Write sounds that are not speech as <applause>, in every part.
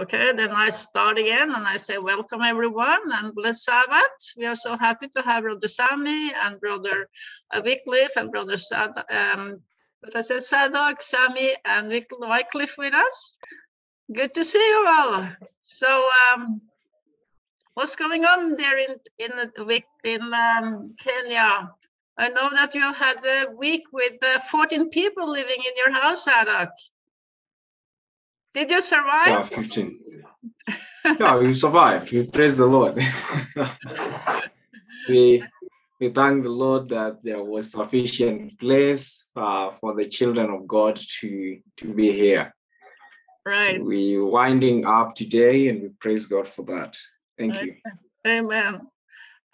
Okay, then I start again and I say, Welcome everyone and bless Sabbath. We are so happy to have Brother Sami and Brother Wycliffe and Brother Sad, um, but I said Sadok, Sami, and Wycliffe with us. Good to see you all. So, um, what's going on there in in in um, Kenya? I know that you had a week with uh, 14 people living in your house, Sadok. Did you survive? Yeah, 15. yeah, we survived. We praise the Lord. <laughs> we we thank the Lord that there was sufficient place uh, for the children of God to to be here. Right. We winding up today, and we praise God for that. Thank right. you. Amen.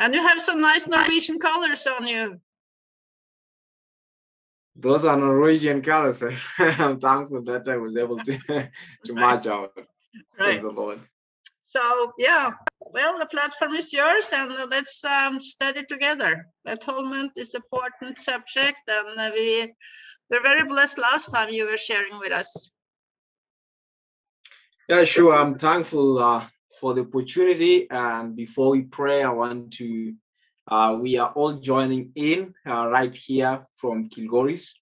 And you have some nice Norwegian colors on you. Those are Norwegian colors. <laughs> I'm thankful that I was able to to match out. Praise the Lord. So yeah, well, the platform is yours, and let's um, study together. Atonement is an important subject, and we were very blessed last time you were sharing with us. Yeah, sure. I'm thankful uh, for the opportunity. And before we pray, I want to uh, we are all joining in uh, right here from Kilgoris.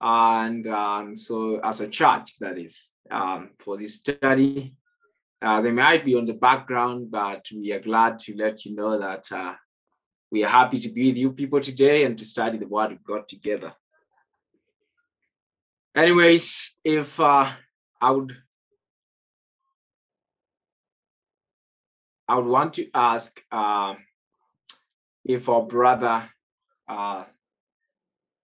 And um, so, as a church, that is, um, for this study, uh, they might be on the background, but we are glad to let you know that uh, we are happy to be with you people today and to study the Word of God together. Anyways, if uh, I would I would want to ask uh, if our brother uh,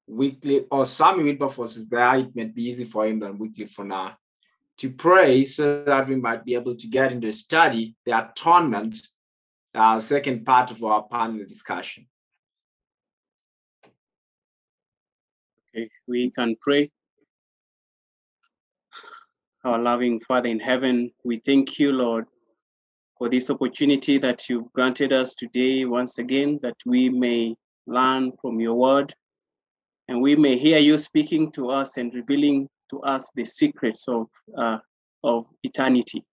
Wycliffe or Sami Wilberforce is there, it might be easy for him than Wycliffe for now to pray so that we might be able to get into study the atonement, uh, second part of our panel discussion. Okay, we can pray. Our loving Father in heaven, we thank you, Lord, for this opportunity that you've granted us today once again, that we may learn from your word and we may hear you speaking to us and revealing to us the secrets of, uh, of eternity.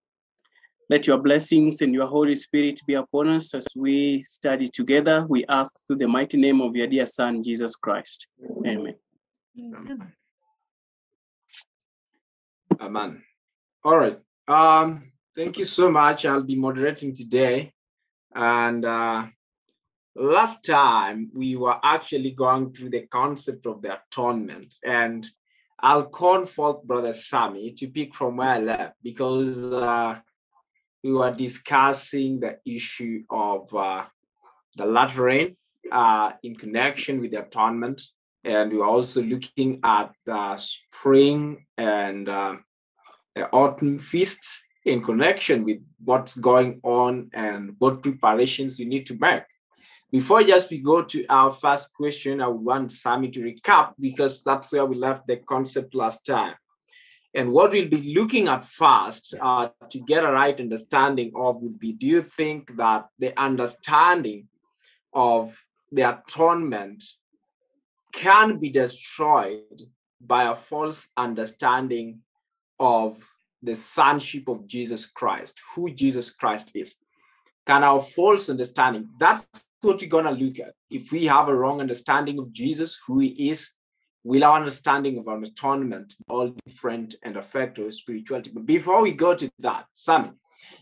Let your blessings and your Holy Spirit be upon us as we study together. We ask through the mighty name of your dear Son, Jesus Christ. Amen. Amen. Amen. All right. Um, thank you so much. I'll be moderating today. And uh, last time we were actually going through the concept of the atonement. And I'll call forth Brother Sami to pick from where I left because uh, we were discussing the issue of uh, the latter uh, in connection with the atonement. And we were also looking at the spring and uh, autumn feasts in connection with what's going on and what preparations we need to make. Before just we go to our first question, I want Sami to recap because that's where we left the concept last time. And what we'll be looking at first uh, to get a right understanding of would be, do you think that the understanding of the atonement can be destroyed by a false understanding of the sonship of Jesus Christ, who Jesus Christ is? Can our false understanding, that's what we're going to look at. If we have a wrong understanding of Jesus, who he is, will our understanding of our atonement all different and affect our spirituality? But before we go to that, Sami,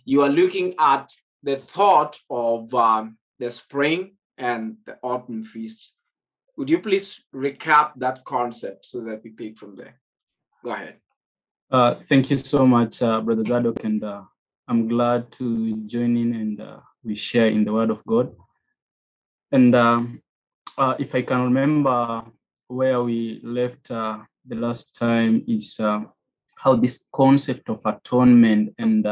you are looking at the thought of um, the spring and the autumn feasts. Would you please recap that concept so that we pick from there? Go ahead. Uh, thank you so much, uh, Brother Zaddoch, and uh, I'm glad to join in and uh, we share in the Word of God. And um, uh, if I can remember where we left uh, the last time is how this concept of atonement and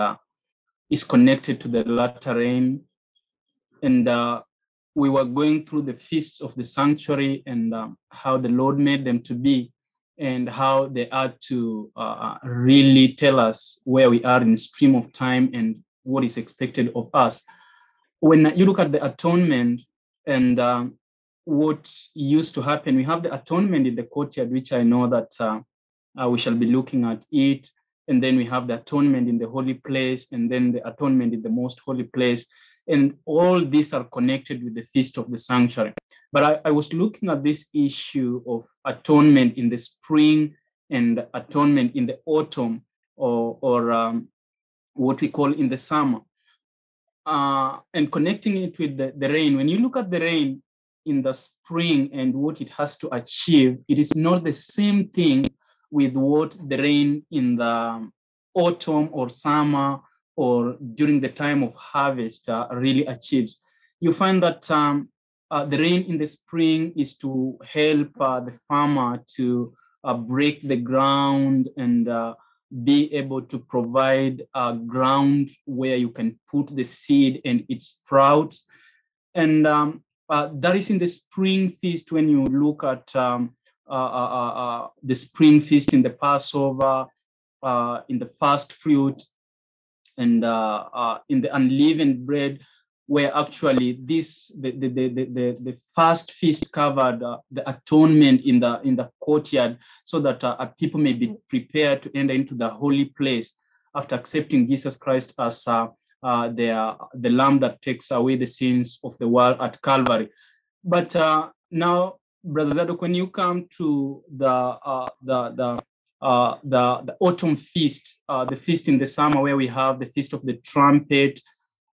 is connected to the latter rain. And we were going through the feasts of the sanctuary and um, how the Lord made them to be and how they are to uh, really tell us where we are in stream of time and what is expected of us. When you look at the atonement, and um, what used to happen, we have the atonement in the courtyard, which I know that uh, uh, we shall be looking at it. and then we have the atonement in the holy place, and then the atonement in the most holy place. And all these are connected with the feast of the sanctuary. But I, I was looking at this issue of atonement in the spring and atonement in the autumn, or, or um, what we call in the summer. Uh, and connecting it with the, the rain. When you look at the rain in the spring and what it has to achieve, it is not the same thing with what the rain in the autumn or summer or during the time of harvest uh, really achieves. You find that um, uh, the rain in the spring is to help uh, the farmer to uh, break the ground and uh, be able to provide a ground where you can put the seed and it sprouts. And um, uh, that is in the spring feast when you look at um, uh, uh, uh the spring feast in the Passover, uh, in the first fruit, and uh, in the unleavened bread where actually this the the the the, the first feast covered uh, the atonement in the in the courtyard so that uh, uh, people may be prepared to enter into the holy place after accepting Jesus Christ as uh, uh, the the lamb that takes away the sins of the world at Calvary. But uh, now, Brother Zaddoch, when you come to the uh, the the uh, the, the autumn feast, uh, the feast in the summer where we have the feast of the trumpet,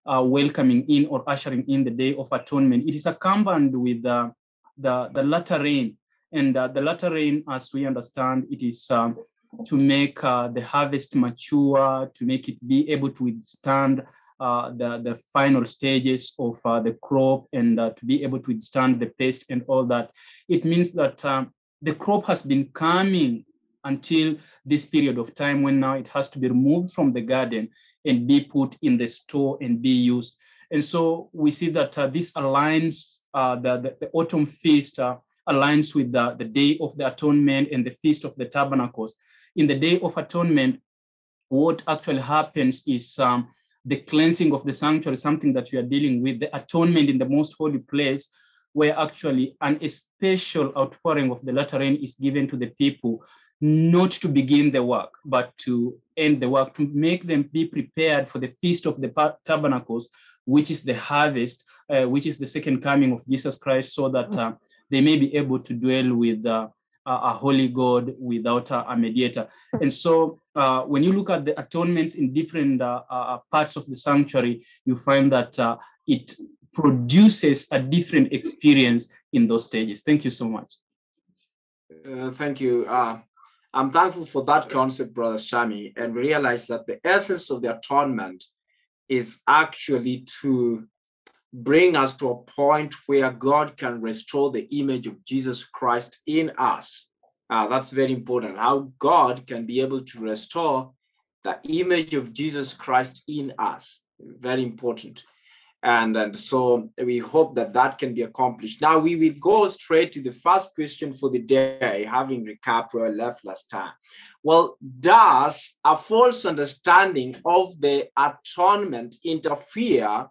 uh, welcoming in or ushering in the Day of Atonement. It is accompanied with uh, the, the latter rain. And uh, the latter rain, as we understand, it is um, to make uh, the harvest mature, to make it be able to withstand uh, the, the final stages of uh, the crop and to be able to withstand the pest and all that. It means that um, the crop has been coming until this period of time when now it has to be removed from the garden and be put in the store and be used. And so we see that uh, this aligns, uh, the, the, the, autumn feast uh, aligns with the, the Day of the Atonement and the Feast of the Tabernacles. In the Day of Atonement, what actually happens is um, the cleansing of the sanctuary, something that we are dealing with, the atonement in the most holy place, where actually an special outpouring of the latter rain is given to the people not to begin the work, but to end the work, to make them be prepared for the Feast of the Tabernacles, which is the harvest, uh, which is the second coming of Jesus Christ, so that uh, they may be able to dwell with uh, a holy God without a mediator. And so uh, when you look at the atonements in different uh, uh, parts of the sanctuary, you find that it produces a different experience in those stages. Thank you so much. thank you. I'm thankful for that concept, Brother Shami, and realize that the essence of the atonement is actually to bring us to a point where God can restore the image of Jesus Christ in us. Uh, that's very important. How God can be able to restore the image of Jesus Christ in us. Very important and and so we hope that that can be accomplished. Now we will go straight to the first question for the day having recapped where i left last time. Well does a false understanding of the atonement interfere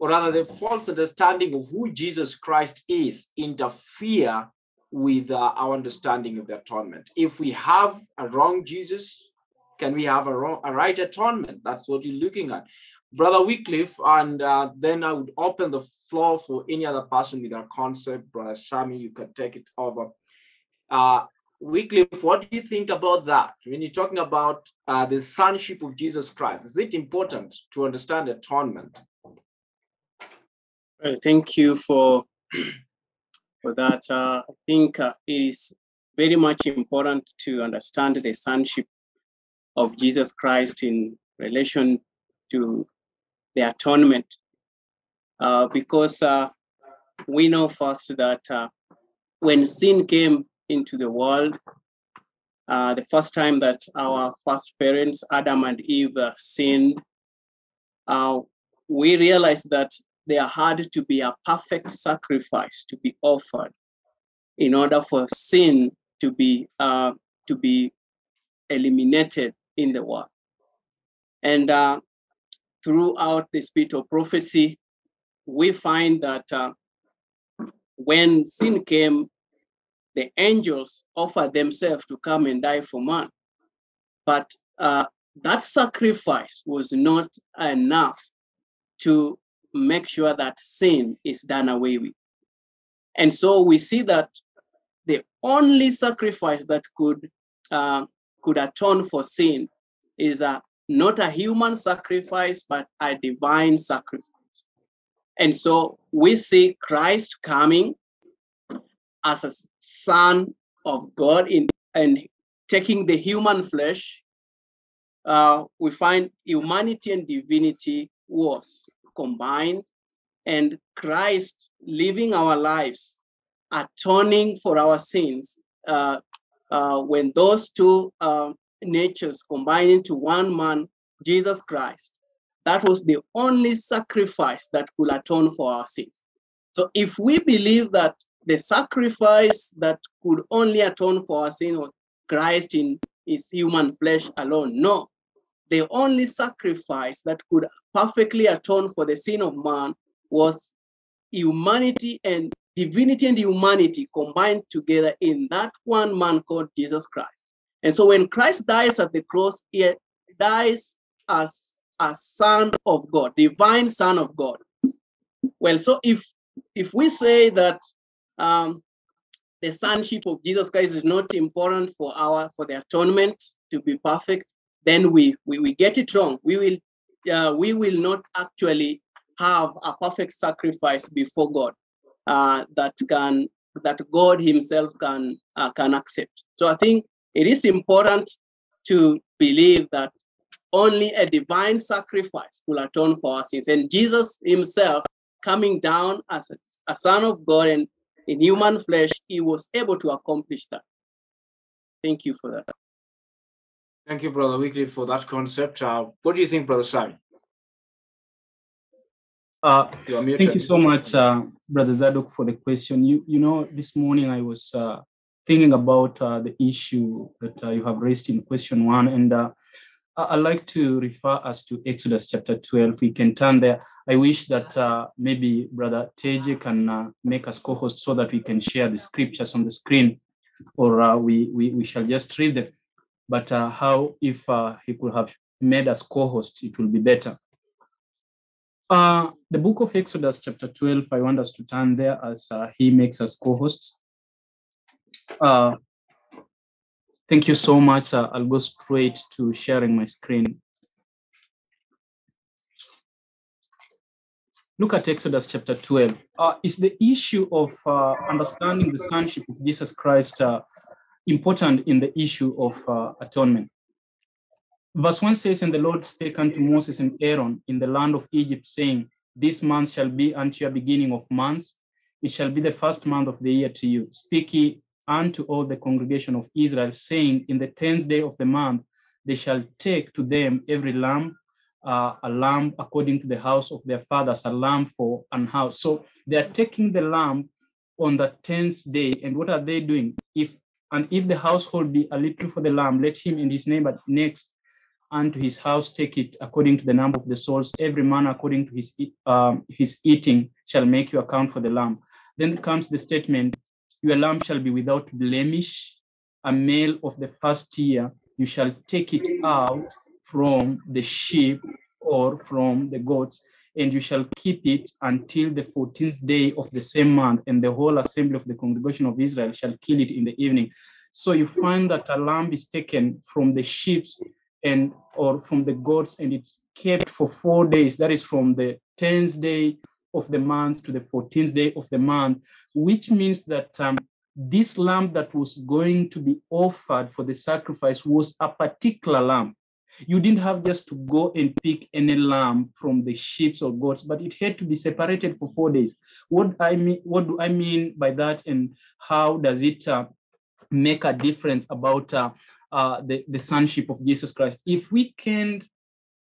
or rather the false understanding of who jesus christ is interfere with uh, our understanding of the atonement? If we have a wrong jesus can we have a, wrong, a right atonement? That's what you're looking at Brother Wycliffe, and uh, then I would open the floor for any other person with a concept. Brother Shami, you can take it over. Uh, Wycliffe, what do you think about that? When you're talking about uh, the sonship of Jesus Christ, is it important to understand atonement? Well, thank you for <clears throat> for that. Uh, I think uh, it is very much important to understand the sonship of Jesus Christ in relation to the atonement. Uh, because uh, we know first that uh, when sin came into the world, uh, the first time that our first parents, Adam and Eve, uh, sinned, uh, we realized that there had to be a perfect sacrifice to be offered in order for sin to be to be eliminated in the world. And throughout the spirit of prophecy, we find that uh, when sin came, the angels offered themselves to come and die for man. But uh, that sacrifice was not enough to make sure that sin is done away with. And so we see that the only sacrifice that could uh, could atone for sin is a not a human sacrifice, but a divine sacrifice. And so we see Christ coming as a son of God in and taking the human flesh. Uh, we find humanity and divinity was combined, and Christ living our lives, atoning for our sins. Uh, uh, when those two uh, natures combine into one man, Jesus Christ, that was the only sacrifice that could atone for our sins. So if we believe that the sacrifice that could only atone for our sin was Christ in his human flesh alone, no. The only sacrifice that could perfectly atone for the sin of man was humanity and divinity and humanity combined together in that one man called Jesus Christ. And so when Christ dies at the cross, he dies as a son of God, divine son of God. Well, so if if we say that um, the sonship of Jesus Christ is not important for our for the atonement to be perfect, then we we, we get it wrong. We will uh, we will not actually have a perfect sacrifice before God uh, that can that God Himself can uh, can accept. So I think it is important to believe that only a divine sacrifice will atone for our sins, and Jesus Himself coming down as a, a Son of God and in human flesh, He was able to accomplish that. Thank you for that. Thank you, Brother Wycliffe, for that concept. Uh, what do you think, Brother Sami? Uh, You are muted. Thank you so much, uh, Brother Zaddoch, for the question. You, you know, this morning I was uh, thinking about uh, the issue that uh, you have raised in question one, and uh, I- I'd like to refer us to Exodus chapter 12. We can turn there. I wish that uh, maybe Brother Teje can uh, make us co-host so that we can share the scriptures on the screen, or uh, we, we we shall just read them. But how if he could have made us co-host, it will be better. The book of Exodus, chapter 12, I want us to turn there as he makes us co hosts. Uh, thank you so much. Uh, I'll go straight to sharing my screen. Look at Exodus chapter 12. Uh, is the issue of uh, understanding the sonship of Jesus Christ uh, important in the issue of uh, atonement? Verse 1 says, And the Lord spake unto Moses and Aaron in the land of Egypt, saying, This month shall be unto your beginning of months. It shall be the first month of the year to you. Speak ye unto all the congregation of Israel, saying, In the tenth day of the month they shall take to them every lamb, uh, a lamb according to the house of their fathers, a lamb for an house. So they are taking the lamb on the tenth day. And what are they doing? If and if the household be a little for the lamb, let him and his neighbor next unto his house take it according to the number of the souls. Every man according to his um, his eating shall make you account for the lamb. Then comes the statement: Your lamb shall be without blemish, a male of the first year. You shall take it out from the sheep or from the goats, and you shall keep it until the 14th day of the same month, and the whole assembly of the congregation of Israel shall kill it in the evening. So you find that a lamb is taken from the sheep and or from the goats and it's kept for four days that is from the 10th day of the month to the 14th day of the month which means that um, this lamb that was going to be offered for the sacrifice was a particular lamb you didn't have just to go and pick any lamb from the sheep or goats but it had to be separated for four days what i mean what do i mean by that and how does it uh, make a difference about uh, uh, the, the sonship of Jesus Christ. If we can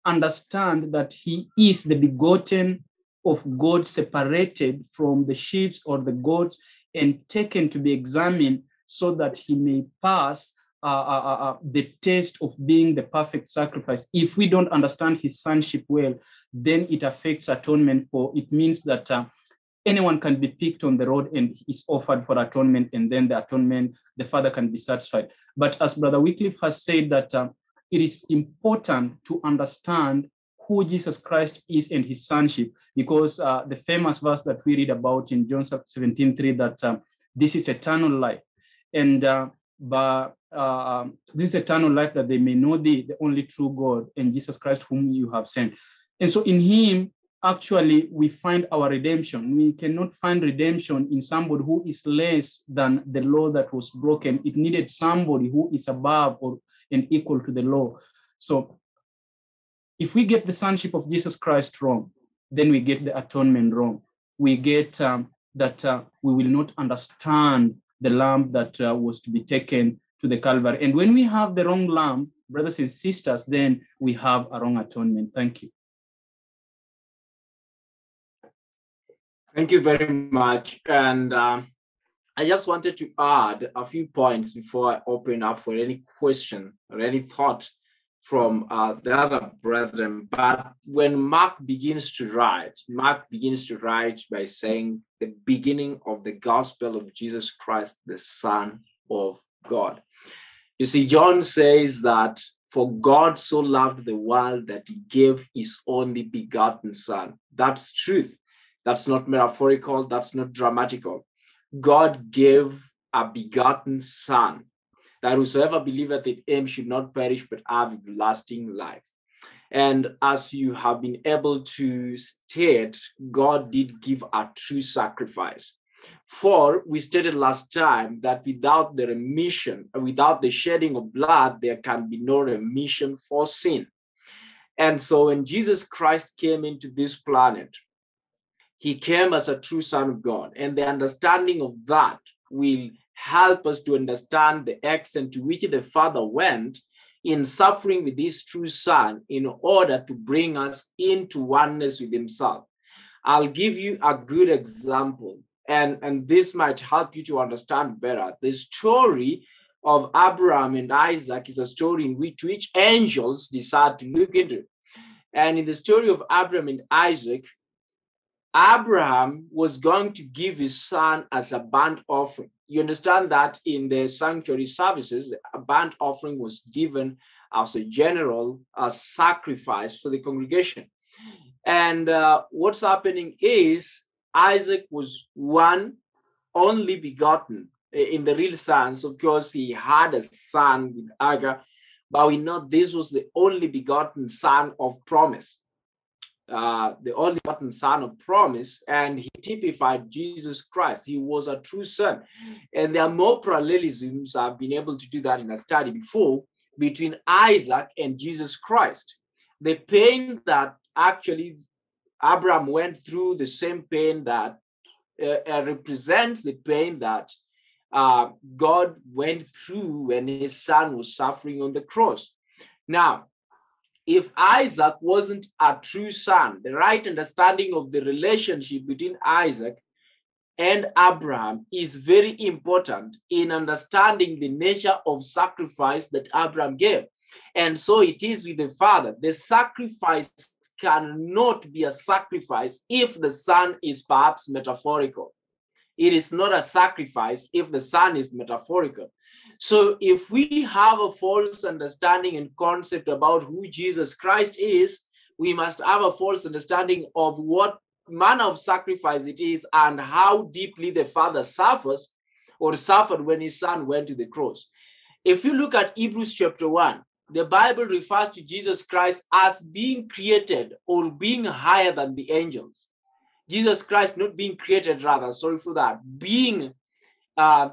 understand that he is the begotten of God, separated from the sheep or the goats and taken to be examined so that he may pass uh, uh, uh, the test of being the perfect sacrifice. If we don't understand his sonship well, then it affects atonement for it means that uh, anyone can be picked on the road and is offered for atonement, and then the atonement, the father can be satisfied. But as Brother Wycliffe has said that uh, it is important to understand who Jesus Christ is and his sonship, because uh, the famous verse that we read about in John 17 3 that um, this is eternal life. And uh, but uh, um, this eternal life that they may know thee, the only true God, and Jesus Christ, whom you have sent. And so in him, actually, we find our redemption. We cannot find redemption in somebody who is less than the law that was broken. It needed somebody who is above or and equal to the law. So if we get the sonship of Jesus Christ wrong, then we get the atonement wrong. We get um, that uh, we will not understand the lamb that uh, was to be taken to the Calvary. And when we have the wrong lamb, brothers and sisters, then we have a wrong atonement. Thank you. Thank you very much. And um, I just wanted to add a few points before I open up for any question or any thought from uh, the other brethren. But when Mark begins to write, Mark begins to write by saying the beginning of the gospel of Jesus Christ, the Son of God. You see, John says that for God so loved the world that he gave his only begotten Son. That's truth. That's not metaphorical, that's not dramatical. God gave a begotten Son that whosoever believeth in him should not perish but have everlasting life. And as you have been able to state, God did give a true sacrifice. For we stated last time that without the remission, without the shedding of blood, there can be no remission for sin. And so when Jesus Christ came into this planet, he came as a true son of God. And the understanding of that will help us to understand the extent to which the Father went in suffering with his true son in order to bring us into oneness with himself. I'll give you a good example, and, and this might help you to understand better. The story of Abraham and Isaac is a story in which, which angels decide to look into. And in the story of Abraham and Isaac, Abraham was going to give his son as a burnt offering. You understand that in the sanctuary services, a burnt offering was given as a general uh, sacrifice for the congregation. And uh, what's happening is Isaac was one only begotten in the real sense. Of course, he had a son with Agar, but we know this was the only begotten son of promise uh, the only begotten son of promise, and he typified Jesus Christ. He was a true son. And there are more parallelisms. I've been able to do that in a study before between Isaac and Jesus Christ. The pain that actually Abraham went through, the same pain that uh, uh, represents the pain that uh, God went through when his son was suffering on the cross. Now, if Isaac wasn't a true son, the right understanding of the relationship between Isaac and Abraham is very important in understanding the nature of sacrifice that Abraham gave. And so it is with the father. The sacrifice cannot be a sacrifice if the son is perhaps metaphorical. It is not a sacrifice if the son is metaphorical. So if we have a false understanding and concept about who Jesus Christ is, we must have a false understanding of what manner of sacrifice it is and how deeply the Father suffers or suffered when his son went to the cross. If you look at Hebrews chapter 1, the Bible refers to Jesus Christ as being created or being higher than the angels. Jesus Christ not being created, rather, sorry for that, being uh,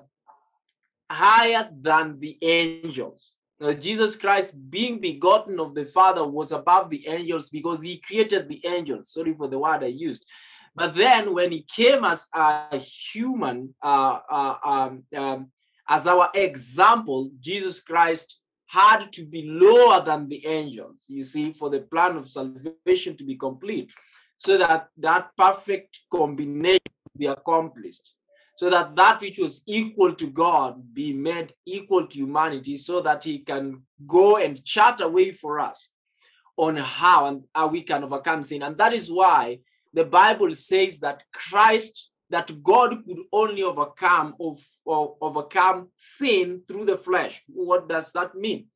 higher than the angels. Now, Jesus Christ, being begotten of the Father, was above the angels because he created the angels. Sorry for the word I used. But then, when he came as a human, uh, uh, um, um, as our example, Jesus Christ had to be lower than the angels, you see, for the plan of salvation to be complete, so that that perfect combination be accomplished so that that which was equal to God be made equal to humanity so that he can go and chart a way for us on how and how we can overcome sin. And that is why the Bible says that Christ, that God could only overcome of, of overcome sin through the flesh. What does that mean?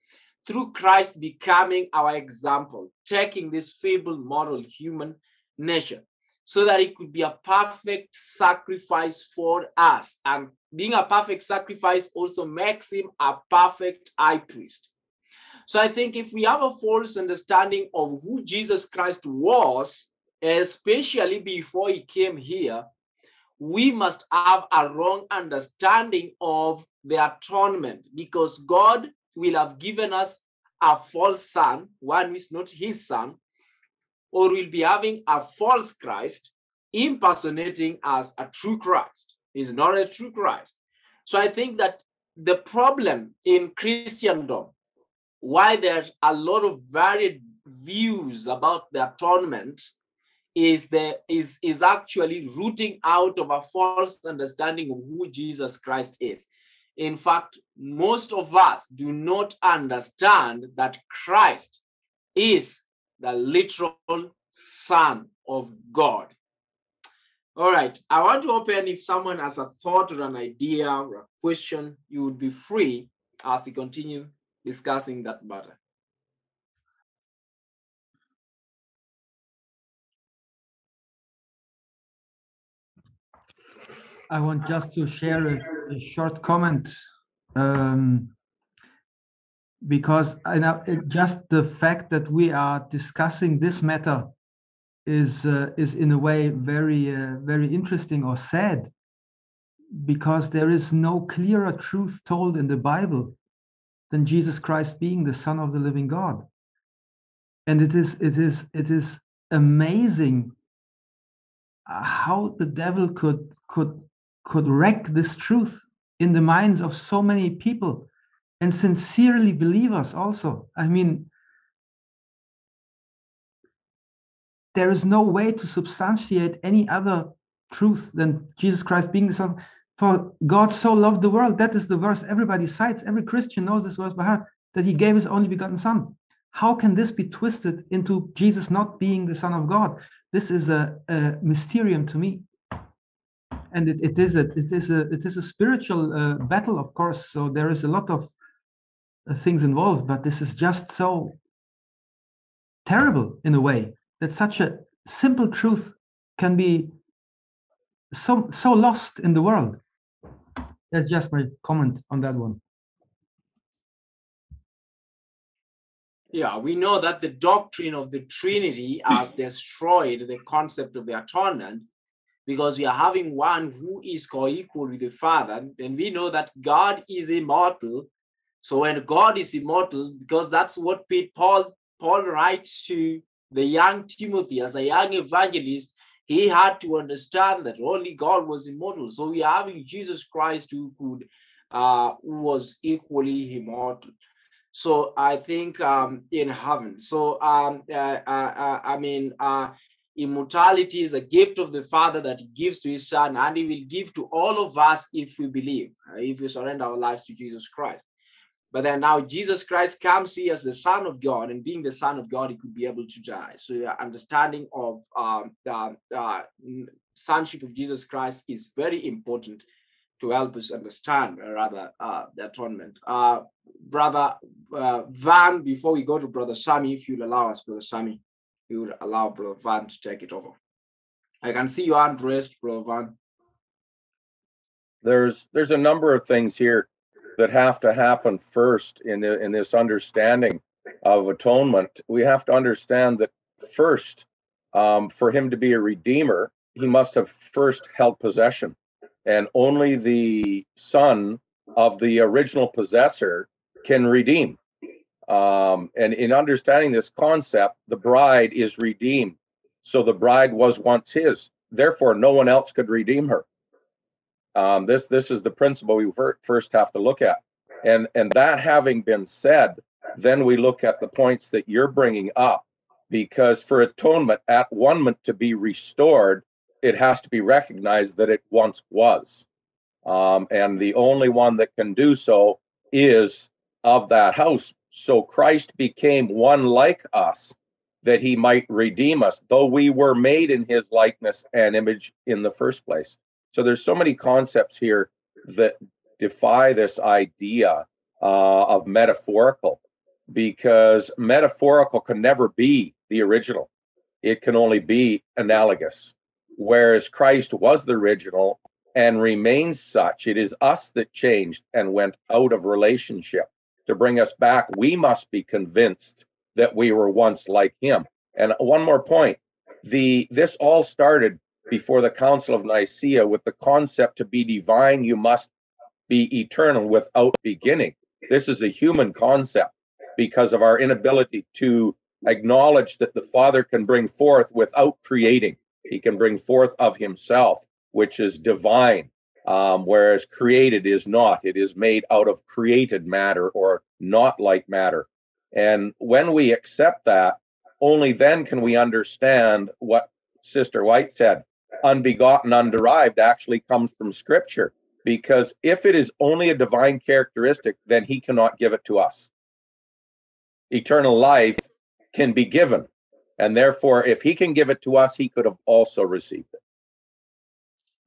through Christ becoming our example, taking this feeble, moral human nature so that it could be a perfect sacrifice for us. And being a perfect sacrifice also makes him a perfect high priest. So I think if we have a false understanding of who Jesus Christ was, especially before he came here, we must have a wrong understanding of the atonement because God will have given us a false son, one who is not his son, or will be having a false Christ impersonating as a true Christ. He's not a true Christ. So I think that the problem in Christendom, why there's a lot of varied views about the atonement, is the is is actually rooting out of a false understanding of who Jesus Christ is. In fact, most of us do not understand that Christ is the literal Son of God. All right, I want to open if someone has a thought or an idea or a question, you would be free as we continue discussing that matter. I want just to share a, a short comment um, because I know it, just the fact that we are discussing this matter is uh, is in a way very uh, very interesting or sad because there is no clearer truth told in the Bible than Jesus Christ being the Son of the Living God, and it is it is it is amazing how the devil could could could wreck this truth in the minds of so many people and sincerely believe us also. I mean there is no way to substantiate any other truth than jesus christ being the son. For god so loved the world that is the verse everybody cites. Every christian knows this verse by heart that he gave his only begotten son. How can this be twisted into jesus not being the son of god? This is a, a mysterium to me. And it, it is a it is a it is a spiritual uh, battle of course. So there is a lot of Uh, things involved but this is just so terrible in a way that such a simple truth can be so so lost in the world that's just my comment on that one Yeah, we know that the doctrine of the Trinity has destroyed the concept of the atonement because we are having one who is co-equal with the Father, and we know that God is immortal. So when God is immortal, because that's what Paul Paul writes to the young Timothy as a young evangelist, he had to understand that only God was immortal. So we are having Jesus Christ who could uh, who was equally immortal. So I think um, in heaven. So um, uh, uh, uh, I mean, uh, immortality is a gift of the Father that He gives to His Son, and He will give to all of us if we believe, uh, if we surrender our lives to Jesus Christ. But then now Jesus Christ comes here as the Son of God, and being the Son of God, He could be able to die. So your understanding of um, the uh, sonship of Jesus Christ is very important to help us understand, uh, rather, uh, the atonement. Uh, Brother uh, Van, before we go to Brother Sami, if you'll allow us, Brother Sami, we would allow Brother Van to take it over. I can see your hand raised, Brother Van. There's there's a number of things here that have to happen first in the, in this understanding of atonement. We have to understand that first, um, for him to be a redeemer, he must have first held possession and only the son of the original possessor can redeem. Um, and in understanding this concept, the bride is redeemed. So the bride was once his. Therefore, no one else could redeem her. Um, this this is the principle we first have to look at. And and that having been said, then we look at the points that you're bringing up, because for atonement, at one to be restored, it has to be recognized that it once was. Um, and the only one that can do so is of that house. So Christ became one like us that he might redeem us, though we were made in his likeness and image in the first place. So there's so many concepts here that defy this idea uh, of metaphorical. because metaphorical can never be the original. It can only be analogous. Whereas Christ was the original and remains such, it is us that changed and went out of relationship to bring us back. We must be convinced that we were once like him. And one more point the this all started before the Council of Nicaea with the concept to be divine, you must be eternal without beginning. This is a human concept because of our inability to acknowledge that the Father can bring forth without creating. He can bring forth of himself, which is divine, um, whereas created is not. It is made out of created matter or not like matter. And when we accept that, only then can we understand what Sister White said unbegotten, underived actually comes from scripture. Because if it is only a divine characteristic, then he cannot give it to us. Eternal life can be given. And therefore, if he can give it to us, he could have also received it.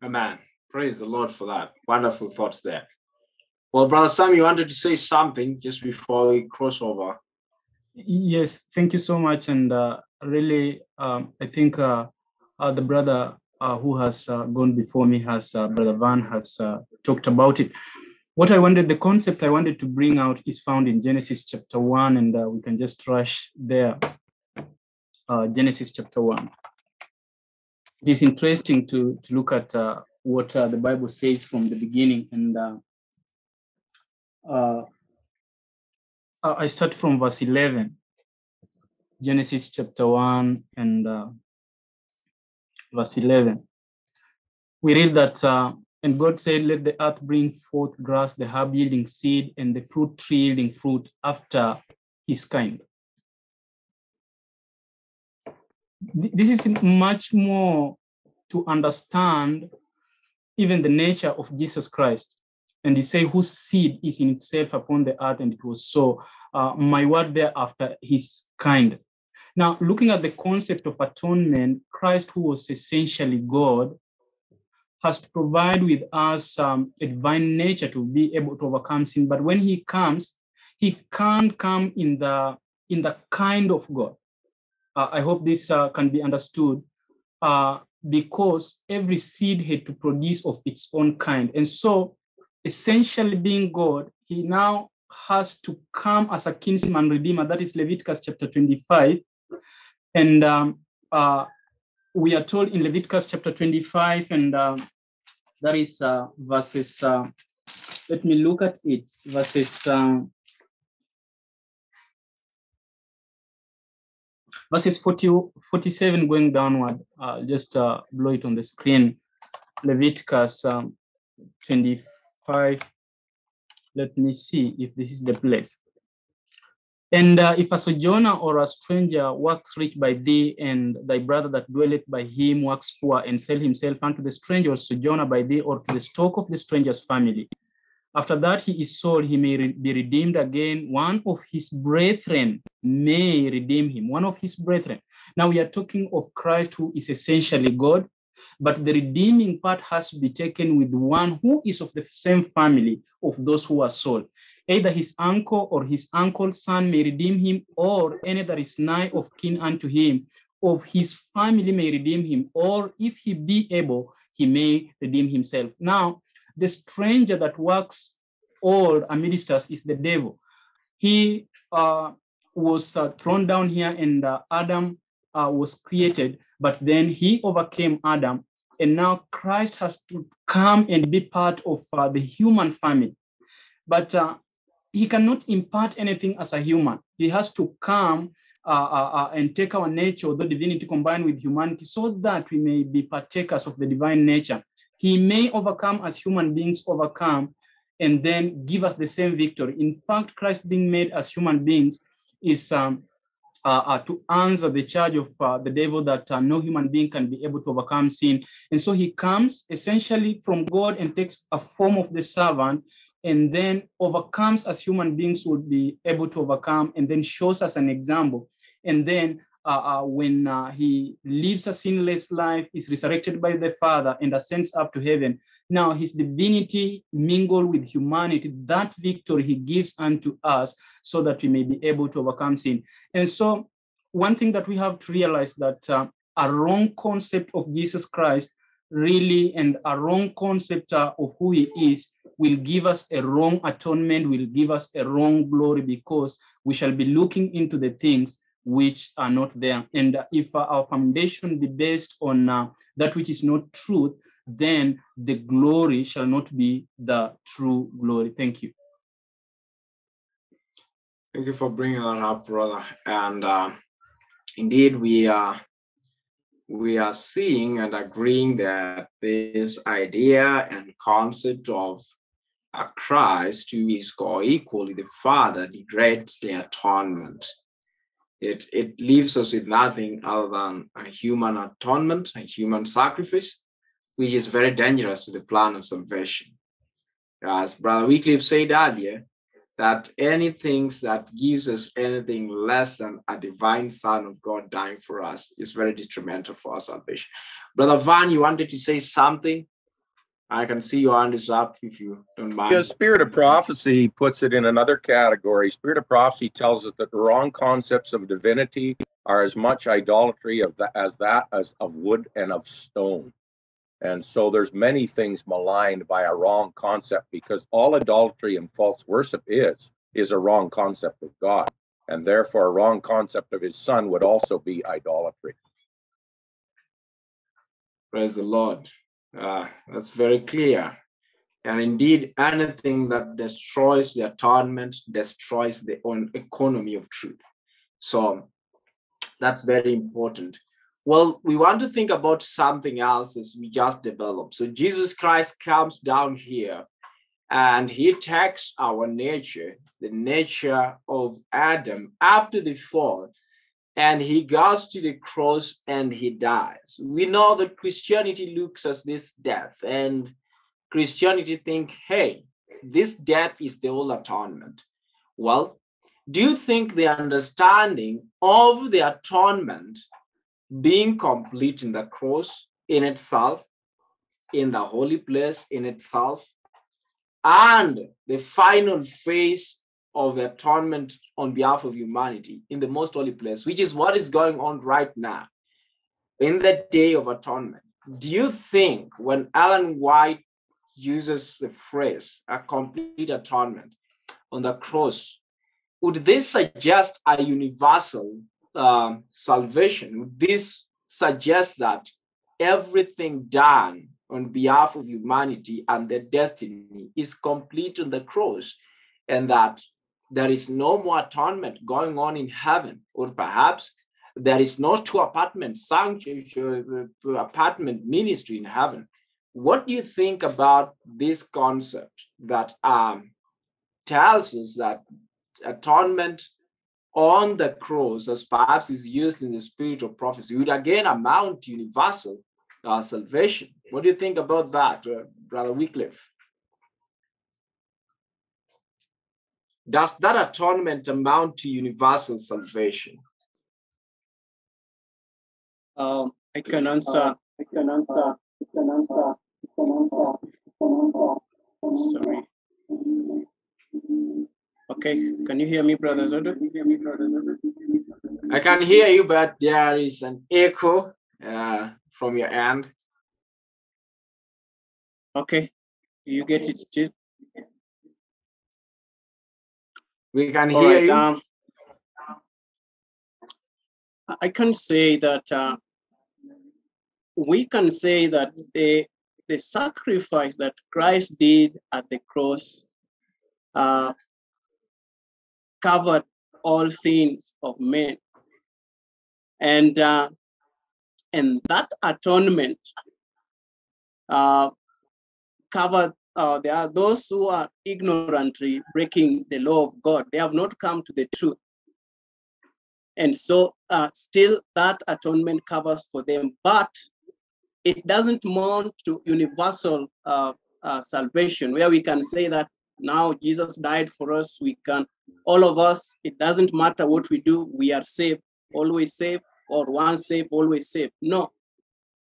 Amen. Praise the Lord for that. Wonderful thoughts there. Well, Brother Sam, you wanted to say something just before we cross over. Yes, thank you so much. And uh, really, um, I think uh, uh, the brother uh, who has uh, gone before me has, uh, Brother Van has talked about it. What I wanted, the concept I wanted to bring out is found in Genesis chapter 1, and we can just rush there. Genesis chapter 1. It is interesting to, to look at what the Bible says from the beginning. And I start from verse 11. Genesis chapter 1 and uh, verse 11. We read that, uh, and God said, Let the earth bring forth grass, the herb yielding seed, and the fruit tree yielding fruit after his kind. This is much more to understand even the nature of Jesus Christ. And he say, whose seed is in itself upon the earth, and it was so. Uh, my word there after his kind. Now, looking at the concept of atonement, Christ, who was essentially God, has to provide with us um, a divine nature to be able to overcome sin. But when he comes, he can't come in the in the kind of God. Uh, I hope this uh, can be understood uh, because every seed had to produce of its own kind. And so, essentially being God, he now has to come as a kinsman redeemer. That is Leviticus chapter 25, and um, uh, we are told in Leviticus chapter 25, and um, that is uh, verses, uh, let me look at it, verses, um, verses 40, 47 going downward. Uh, just uh, blow it on the screen. Leviticus um, 25. Let me see if this is the place. And uh, if a sojourner or a stranger works rich by thee, and thy brother that dwelleth by him works poor, and sell himself unto the stranger or sojourner by thee, or to the stock of the stranger's family. After that he is sold, he may re be redeemed again. One of his brethren may redeem him, one of his brethren. Now we are talking of Christ, who is essentially God, but the redeeming part has to be taken with one who is of the same family of those who are sold. Either his uncle or his uncle's son may redeem him, or any that is nigh of kin unto him, of his family may redeem him, or if he be able, he may redeem himself. Now, the stranger that works all amidst us is the devil. He uh, was uh, thrown down here, and uh, Adam uh, was created, but then he overcame Adam, and now Christ has to come and be part of uh, the human family. But uh, he cannot impart anything as a human. He has to come uh, uh, uh, and take our nature, the divinity combined with humanity, so that we may be partakers of the divine nature. He may overcome as human beings overcome and then give us the same victory. In fact, Christ being made as human beings is um, uh, uh, to answer the charge of uh, the devil that no human being can be able to overcome sin. And so he comes essentially from God and takes a form of the servant and then overcomes as human beings would be able to overcome and then shows us an example. And then uh, uh, when uh, he lives a sinless life, is resurrected by the Father, and ascends up to heaven. Now his divinity mingled with humanity, that victory he gives unto us so that we may be able to overcome sin. And so, one thing that we have to realize that uh, a wrong concept of Jesus Christ really and a wrong concept of who he is will give us a wrong atonement, will give us a wrong glory because we shall be looking into the things which are not there. And if our foundation be based on uh, that which is not truth, then the glory shall not be the true glory. Thank you. Thank you for bringing that up, brother. And uh, indeed, we are we are seeing and agreeing that this idea and concept of a Christ who is God equally the Father degrades the atonement. It, it leaves us with nothing other than a human atonement, a human sacrifice, which is very dangerous to the plan of salvation. As Brother Wycliffe said earlier, that anything that gives us anything less than a divine Son of God dying for us is very detrimental for our salvation. Brother Van, you wanted to say something? I can see your hand is up if you don't mind. Yeah, spirit of prophecy puts it in another category. Spirit of prophecy tells us that the wrong concepts of divinity are as much idolatry of as that as of wood and of stone. And so there's many things maligned by a wrong concept because all idolatry and false worship is is a wrong concept of God. And therefore a wrong concept of his son would also be idolatry. Praise the Lord. Uh, that's very clear. And indeed, anything that destroys the atonement destroys the own economy of truth. So that's very important. Well, we want to think about something else as we just developed. So Jesus Christ comes down here and he takes our nature, the nature of Adam after the fall, and he goes to the cross and he dies. We know that Christianity looks at this death and Christianity think, hey, this death is the whole atonement. Well, do you think the understanding of the atonement being complete in the cross in itself, in the holy place in itself, and the final phase of atonement on behalf of humanity in the most holy place, which is what is going on right now in the day of atonement. Do you think when Ellen White uses the phrase a complete atonement on the cross, would this suggest a universal um, salvation? This suggests that everything done on behalf of humanity and their destiny is complete on the cross and that there is no more atonement going on in heaven, or perhaps there is no two apartment sanctuary, uh, apartment ministry in heaven. What do you think about this concept that um, tells us that atonement on the cross, as perhaps is used in the spirit of prophecy, would again amount to universal uh, salvation? What do you think about that, uh, Brother Wycliffe? Does that atonement amount to universal salvation? Um, I can answer. I can answer. I can answer. I can answer. Sorry. Okay, can you hear Zodo? Can you hear me, brother Zodo? I can hear you, but there is an echo uh, from your end. Okay, you get it too. We can All hear right. you. Um, I can say that uh, we can say that the the sacrifice that Christ did at the cross uh, covered all sins of men, and uh, and that atonement uh, covered. Uh, there are those who are ignorantly breaking the law of God. They have not come to the truth. And so, uh, still, that atonement covers for them, but it doesn't mount to universal uh, uh, salvation, where we can say that now Jesus died for us. We can, all of us, it doesn't matter what we do, we are safe, always safe, or once safe, always safe. No.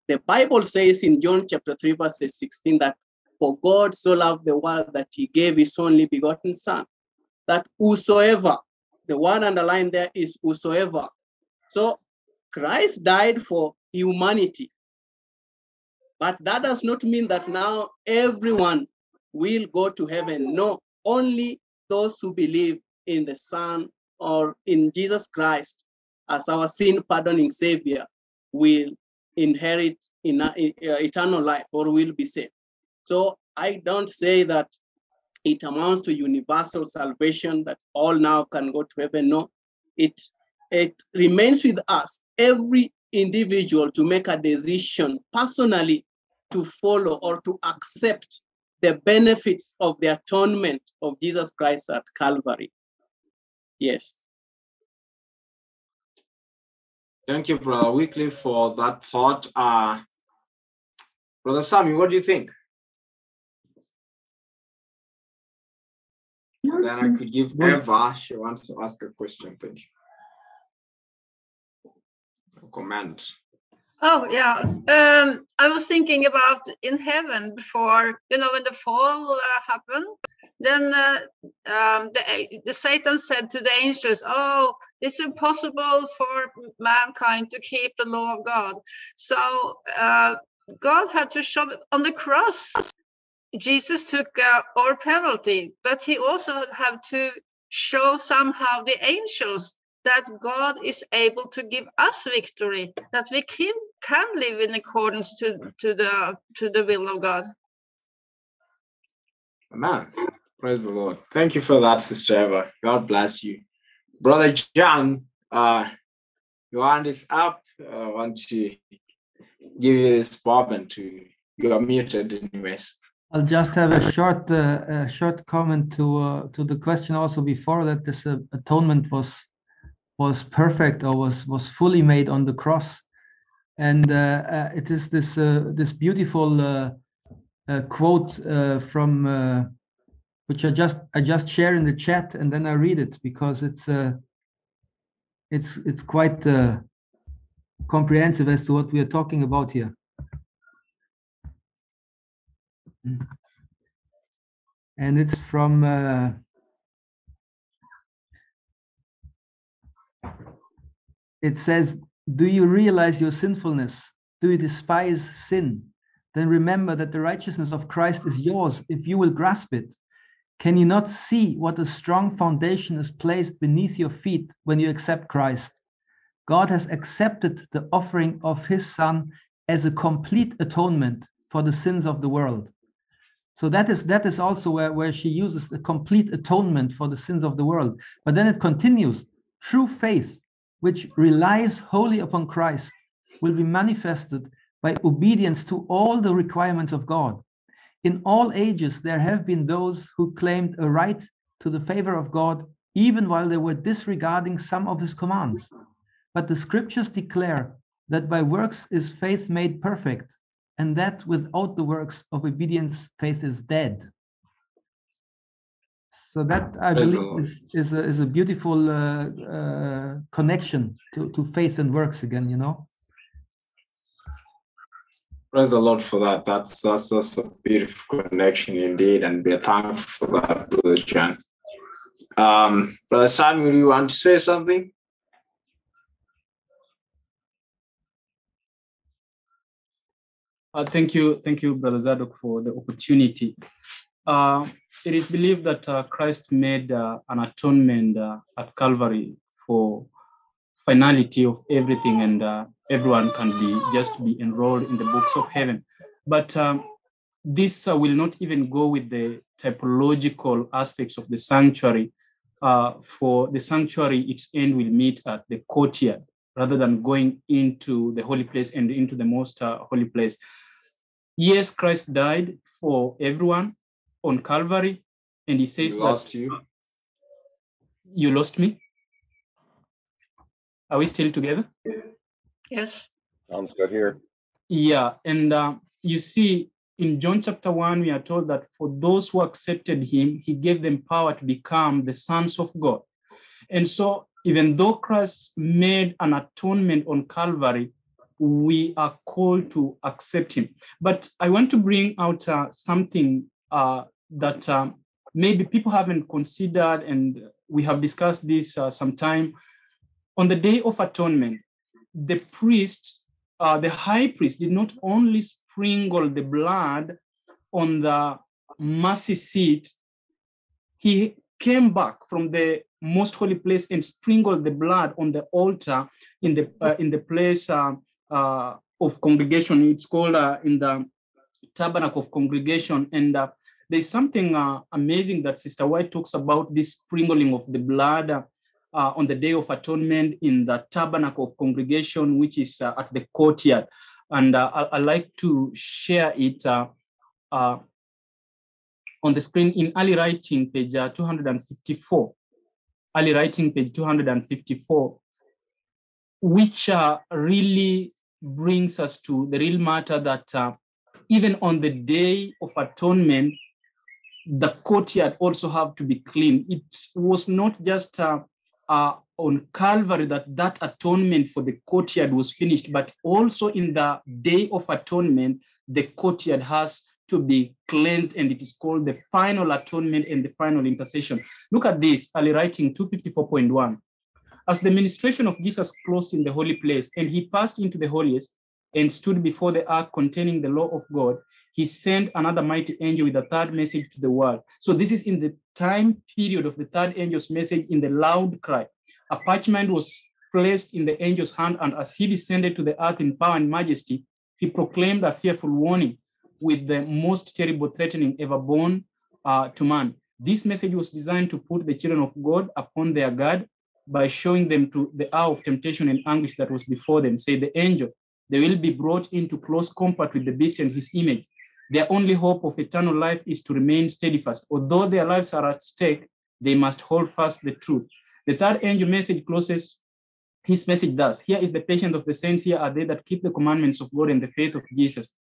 The Bible says in John chapter 3, verse 16 that for God so loved the world that he gave his only begotten Son, that whosoever, the word underlined there is whosoever. So Christ died for humanity. But that does not mean that now everyone will go to heaven. No, only those who believe in the Son or in Jesus Christ as our sin pardoning Savior will inherit in, uh, eternal life or will be saved. So I don't say that it amounts to universal salvation that all now can go to heaven. No, it it remains with us, every individual, to make a decision personally to follow or to accept the benefits of the atonement of Jesus Christ at Calvary. Yes. Thank you, Brother Wycliffe, for that thought. Uh, Brother Sami, what do you think? Then I could give Eva, she wants to ask a question. Thank you. Comment. Oh yeah, um, I was thinking about in heaven before you know when the fall uh, happened. Then uh, um, the, the Satan said to the angels, "Oh, it's impossible for mankind to keep the law of God." So uh, God had to show on the cross. Jesus took uh, our penalty, but he also had to show somehow the angels that God is able to give us victory, that we can, can live in accordance to, to the to the will of God. Amen. Praise the Lord. Thank you for that, Sister Eva. God bless you. Brother John, uh, your hand is up. I want to give you this moment to you You are muted anyways. I'll just have a short uh, a short comment to uh, to the question also before that this uh, atonement was was perfect or was was fully made on the cross and uh, uh, it is this uh, this beautiful uh, uh, quote uh, from which I just I just share in the chat and then I read it because it's uh, it's it's quite uh, comprehensive as to what we are talking about here. And it's from uh, it says, Do you realize your sinfulness? Do you despise sin? Then remember that the righteousness of Christ is yours if you will grasp it. Can you not see what a strong foundation is placed beneath your feet when you accept Christ? God has accepted the offering of his Son as a complete atonement for the sins of the world. So that is that is also where, where she uses a complete atonement for the sins of the world. But then it continues true faith which relies wholly upon Christ, will be manifested by obedience to all the requirements of God. In all ages, there have been those who claimed a right to the favor of God, even while they were disregarding some of his commands. But the scriptures declare that by works is faith made perfect, and that without the works of obedience, faith is dead. So that I Praise believe is, is, a, is a beautiful uh, uh, connection to, to faith and works again, you know. Praise the Lord for that. That's that's, that's a beautiful connection indeed, and we're thankful for that, Brother John. Um, Brother Samuel, you want to say something? Uh, thank you, thank you, Brother Zaddoch, for the opportunity. Uh, it is believed that uh, Christ made uh, an atonement uh, at Calvary for finality of everything, and uh, everyone can be just be enrolled in the books of heaven. But um, this uh, will not even go with the typological aspects of the sanctuary. for the sanctuary, its end will meet at the courtyard rather than going into the holy place and into the most holy place. Yes, Christ died for everyone, on Calvary, and he says you lost that you. You lost me. Are we still together? Yes. Sounds good here. Yeah, and uh, you see, in John chapter one, we are told that for those who accepted him, he gave them power to become the sons of God. And so even though Christ made an atonement on Calvary, we are called to accept him. But I want to bring out uh, something uh, that um, maybe people haven't considered, and we have discussed this uh, sometime. On the Day of Atonement, the priest, uh, the high priest, did not only sprinkle the blood on the mercy seat, he came back from the most holy place and sprinkled the blood on the altar in the uh, in the place uh, uh, of congregation. It's called uh, in the tabernacle of congregation. And uh, there's something uh, amazing that Sister White talks about this sprinkling of the blood uh, on the Day of Atonement in the tabernacle of congregation, which is uh, at the courtyard. And uh, I, I like to share it uh, uh, on the screen in early writing, page uh, 254. Early writing, page 254, which really brings us to the real matter that even on the day of atonement, the courtyard also have to be clean. It was not just uh, uh, on Calvary that that atonement for the courtyard was finished, but also in the day of atonement, the courtyard has to be cleansed, and it is called the final atonement and the final intercession. Look at this, early writing 254.1. As the ministration of Jesus closed in the holy place, and he passed into the holiest and stood before the ark containing the law of God, he sent another mighty angel with a third message to the world. So this is in the time period of the third angel's message in the loud cry. A parchment was placed in the angel's hand, and as he descended to the earth in power and majesty, he proclaimed a fearful warning with the most terrible threatening ever born uh, to man. This message was designed to put the children of God upon their guard by showing them to the hour of temptation and anguish that was before them. Say the angel, they will be brought into close contact with the beast and his image. Their only hope of eternal life is to remain steadfast. Although their lives are at stake, they must hold fast the truth. The third angel message closes his message thus Here is the patience of the saints, here are they that keep the commandments of God and the faith of Jesus.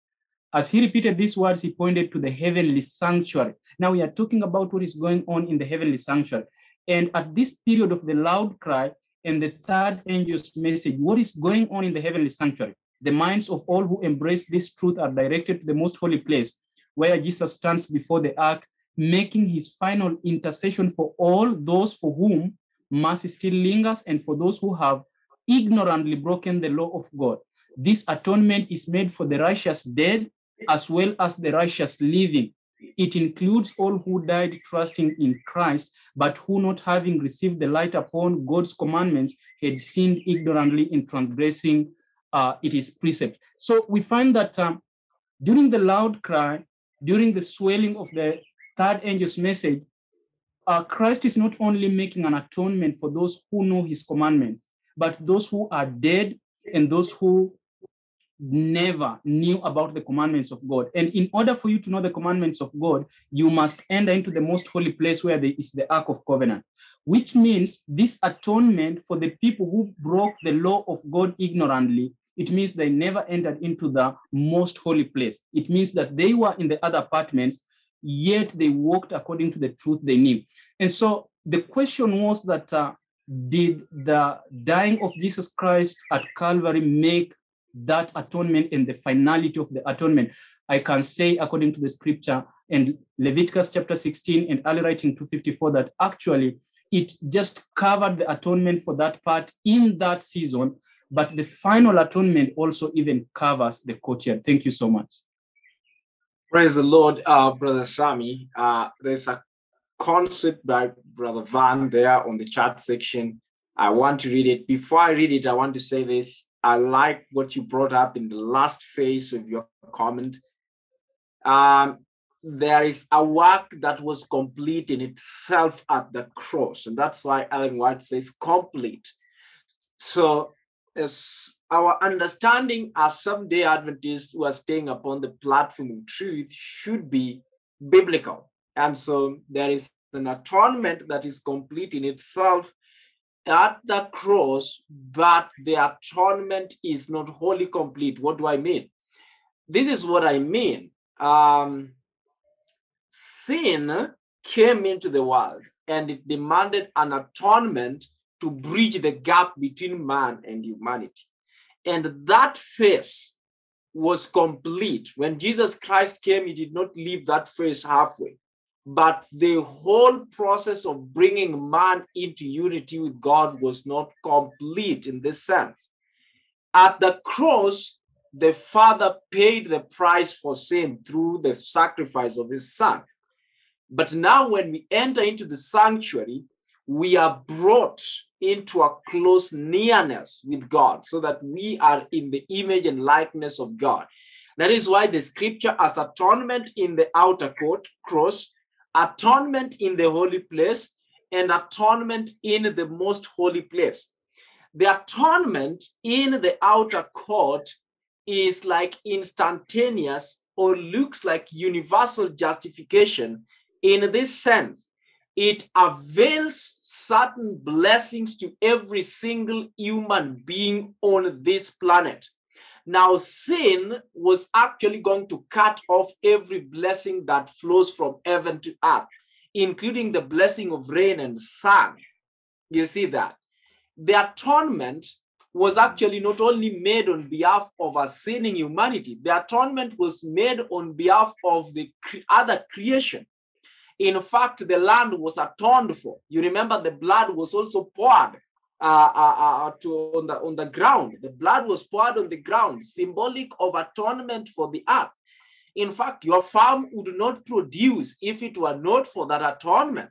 As he repeated these words, he pointed to the heavenly sanctuary. Now we are talking about what is going on in the heavenly sanctuary. And at this period of the loud cry and the third angel's message, what is going on in the heavenly sanctuary? The minds of all who embrace this truth are directed to the most holy place, where Jesus stands before the ark, making his final intercession for all those for whom mercy still lingers and for those who have ignorantly broken the law of God. This atonement is made for the righteous dead as well as the righteous living. It includes all who died trusting in Christ, but who, not having received the light upon God's commandments, had sinned ignorantly in transgressing uh, it is precept. So we find that um, during the loud cry, during the swelling of the third angel's message, uh, Christ is not only making an atonement for those who know his commandments, but those who are dead and those who never knew about the commandments of God. And in order for you to know the commandments of God, you must enter into the most holy place where there is the Ark of Covenant, which means this atonement for the people who broke the law of God ignorantly. It means they never entered into the most holy place. It means that they were in the other apartments, yet they walked according to the truth they knew. And so the question was that uh, did the dying of Jesus Christ at Calvary make that atonement and the finality of the atonement. I can say, according to the scripture and Leviticus chapter 16 and early writing 254, that actually it just covered the atonement for that part in that season, but the final atonement also even covers the courtyard. Thank you so much. Praise the Lord, uh, Brother Sami. Uh, there's a concept by Brother Van there on the chat section. I want to read it. Before I read it, I want to say this. I like what you brought up in the last phase of your comment. Um, there is a work that was complete in itself at the cross, and that's why Ellen White says complete. So, as our understanding as Seventh-day Adventists who are staying upon the platform of truth should be biblical, and so there is an atonement that is complete in itself at the cross, but the atonement is not wholly complete. What do I mean? This is what I mean. Um, sin came into the world and it demanded an atonement to bridge the gap between man and humanity. And that phase was complete. When Jesus Christ came, he did not leave that phase halfway. But the whole process of bringing man into unity with God was not complete in this sense. At the cross, the Father paid the price for sin through the sacrifice of his Son. But now, when we enter into the sanctuary, we are brought into a close nearness with God so that we are in the image and likeness of God. That is why the scripture as atonement in the outer court, cross, atonement in the holy place, and atonement in the most holy place. The atonement in the outer court is like instantaneous or looks like universal justification in this sense. It avails certain blessings to every single human being on this planet. Now, sin was actually going to cut off every blessing that flows from heaven to earth, including the blessing of rain and sun. You see that? The atonement was actually not only made on behalf of a sinning humanity, the atonement was made on behalf of the other creation. In fact, the land was atoned for. You remember the blood was also poured uh, uh, uh, to on the on the ground. The blood was poured on the ground, symbolic of atonement for the earth. In fact, your farm would not produce if it were not for that atonement.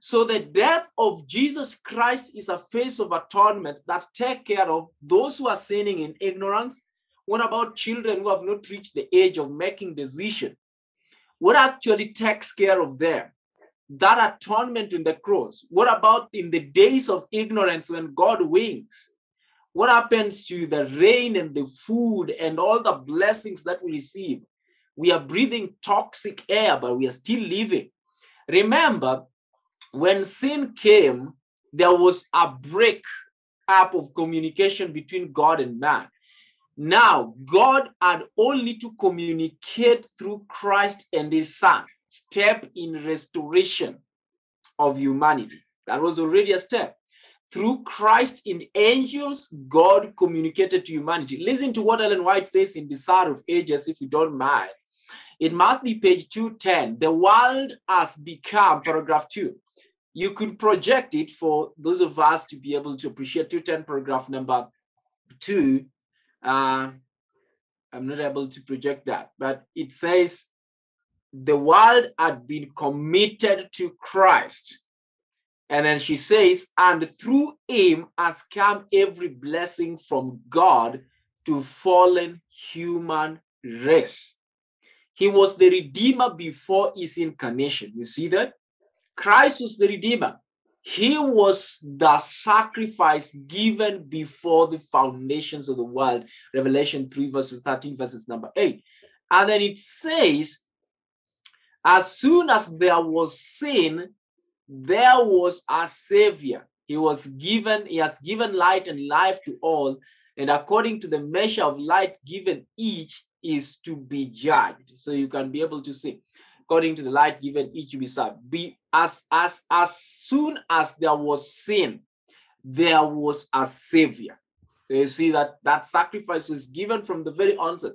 So the death of Jesus Christ is a face of atonement that take care of those who are sinning in ignorance. What about children who have not reached the age of making decision? What actually takes care of them? That atonement in the cross. What about in the days of ignorance when God winks? What happens to the rain and the food and all the blessings that we receive? We are breathing toxic air, but we are still living. Remember, when sin came, there was a break up of communication between God and man. Now, God had only to communicate through Christ and his Son, step in restoration of humanity. That was already a step. Through Christ and angels, God communicated to humanity. Listen to what Ellen White says in The Desire of Ages, if you don't mind. It must be page 210. The world has become, paragraph 2. You could project it for those of us to be able to appreciate 210 paragraph number 2 uh, I'm not able to project that, but it says the world had been committed to Christ. And then she says, and through him has come every blessing from God to fallen human race. He was the Redeemer before his incarnation. You see that? Christ was the Redeemer. He was the sacrifice given before the foundations of the world. Revelation 3, verses 13, verses number 8. And then it says, as soon as there was sin, there was a savior. He was given, he has given light and life to all. And according to the measure of light given each is to be judged. So you can be able to see according to the light given each be served. Be as as as soon as there was sin, there was a savior. So you see that that sacrifice was given from the very onset.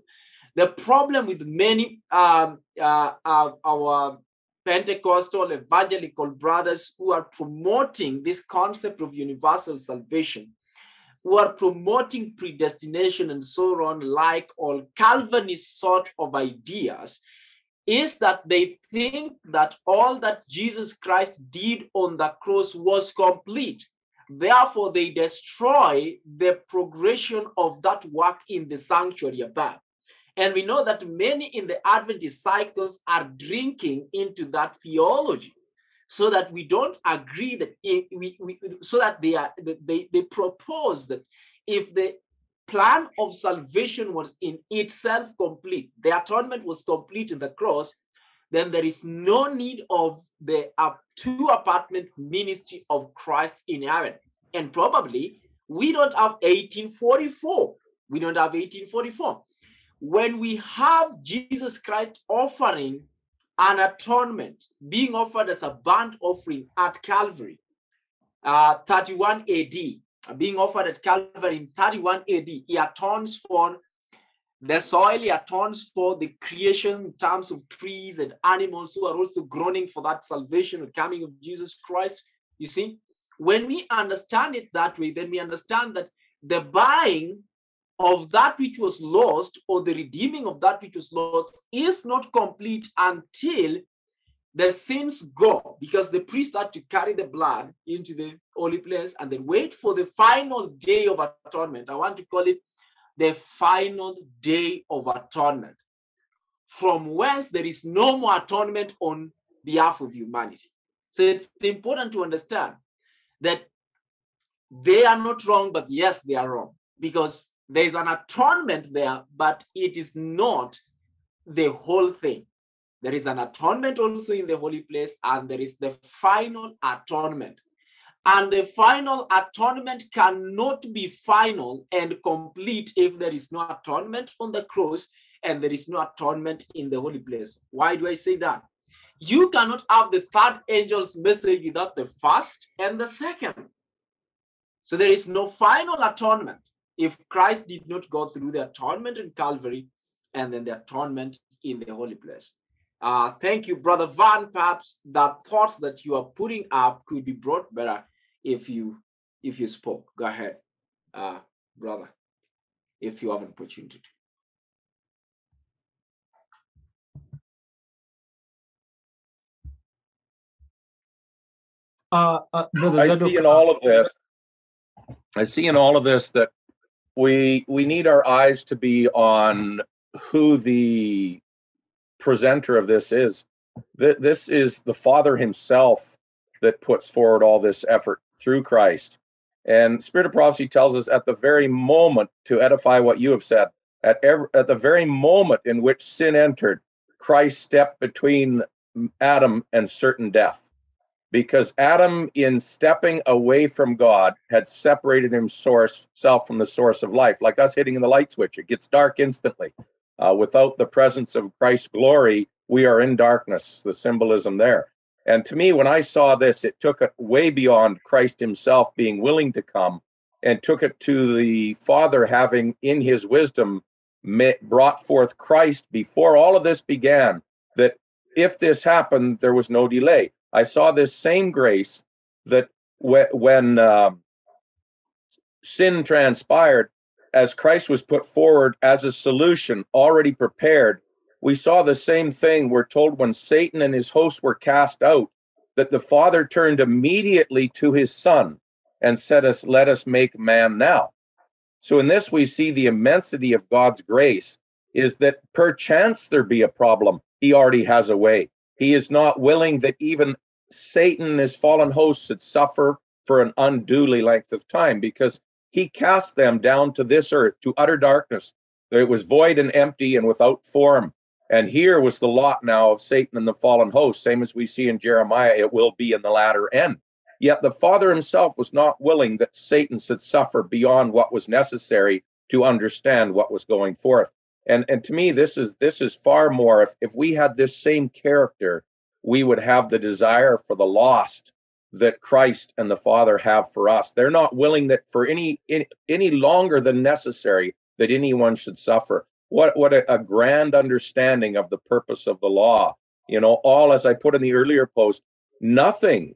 The problem with many um, uh, our Pentecostal evangelical brothers who are promoting this concept of universal salvation, who are promoting predestination and so on, like all Calvinist sort of ideas, is that they think that all that Jesus Christ did on the cross was complete. Therefore, they destroy the progression of that work in the sanctuary above. And we know that many in the Adventist cycles are drinking into that theology so that we don't agree that we, we so that they are they, they propose that if the plan of salvation was in itself complete, the atonement was complete in the cross, then there is no need of the uh, two apartment ministry of Christ in heaven. And probably we don't have 1844. We don't have 1844. When we have Jesus Christ offering an atonement, being offered as a burnt offering at Calvary, uh, 31 AD, being offered at Calvary in 31 AD. He atones for the soil, he atones for the creation in terms of trees and animals who are also groaning for that salvation and coming of Jesus Christ. You see, when we understand it that way, then we understand that the buying of that which was lost or the redeeming of that which was lost is not complete until the sins go because the priest had to carry the blood into the holy place and then wait for the final day of atonement. I want to call it the final day of atonement, from whence there is no more atonement on behalf of humanity. So it's important to understand that they are not wrong, but yes, they are wrong because there is an atonement there, but it is not the whole thing. There is an atonement also in the holy place, and there is the final atonement. And the final atonement cannot be final and complete if there is no atonement on the cross and there is no atonement in the holy place. Why do I say that? You cannot have the third angel's message without the first and the second. So there is no final atonement if Christ did not go through the atonement in Calvary and then the atonement in the holy place. Uh, thank you, Brother Van. Perhaps the thoughts that you are putting up could be brought better if you if you spoke. Go ahead, uh, brother, if you have an opportunity. Uh, uh, Brother I see in all of this, I see in all of this that we we need our eyes to be on who the presenter of this is. Th- This is the Father Himself that puts forward all this effort through Christ. And Spirit of Prophecy tells us at the very moment to edify what you have said, at every, at the very moment in which sin entered, Christ stepped between Adam and certain death because Adam, in stepping away from God, had separated himself from the source of life, like us hitting the light switch. It gets dark instantly. Uh, without the presence of Christ's glory, we are in darkness, the symbolism there. And to me, when I saw this, it took it way beyond Christ himself being willing to come and took it to the Father having, in his wisdom, brought forth Christ before all of this began. That if this happened, there was no delay. I saw this same grace that wh- when uh, sin transpired, as Christ was put forward as a solution already prepared, we saw the same thing. We're told when Satan and his hosts were cast out, that the Father turned immediately to his Son and said, us, Let us make man now. So in this, we see the immensity of God's grace is that perchance there be a problem, he already has a way. He is not willing that even Satan and his fallen hosts should suffer for an unduly length of time because he cast them down to this earth, to utter darkness. That it was void and empty and without form. And here was the lot now of Satan and the fallen host, same as we see in Jeremiah, it will be in the latter end. Yet the Father himself was not willing that Satan should suffer beyond what was necessary to understand what was going forth. And, and to me, this is this is far more. If, if we had this same character, we would have the desire for the lost that Christ and the Father have for us. They're not willing that for any any, any longer than necessary that anyone should suffer. What what a, a grand understanding of the purpose of the law. You know, all as I put in the earlier post, nothing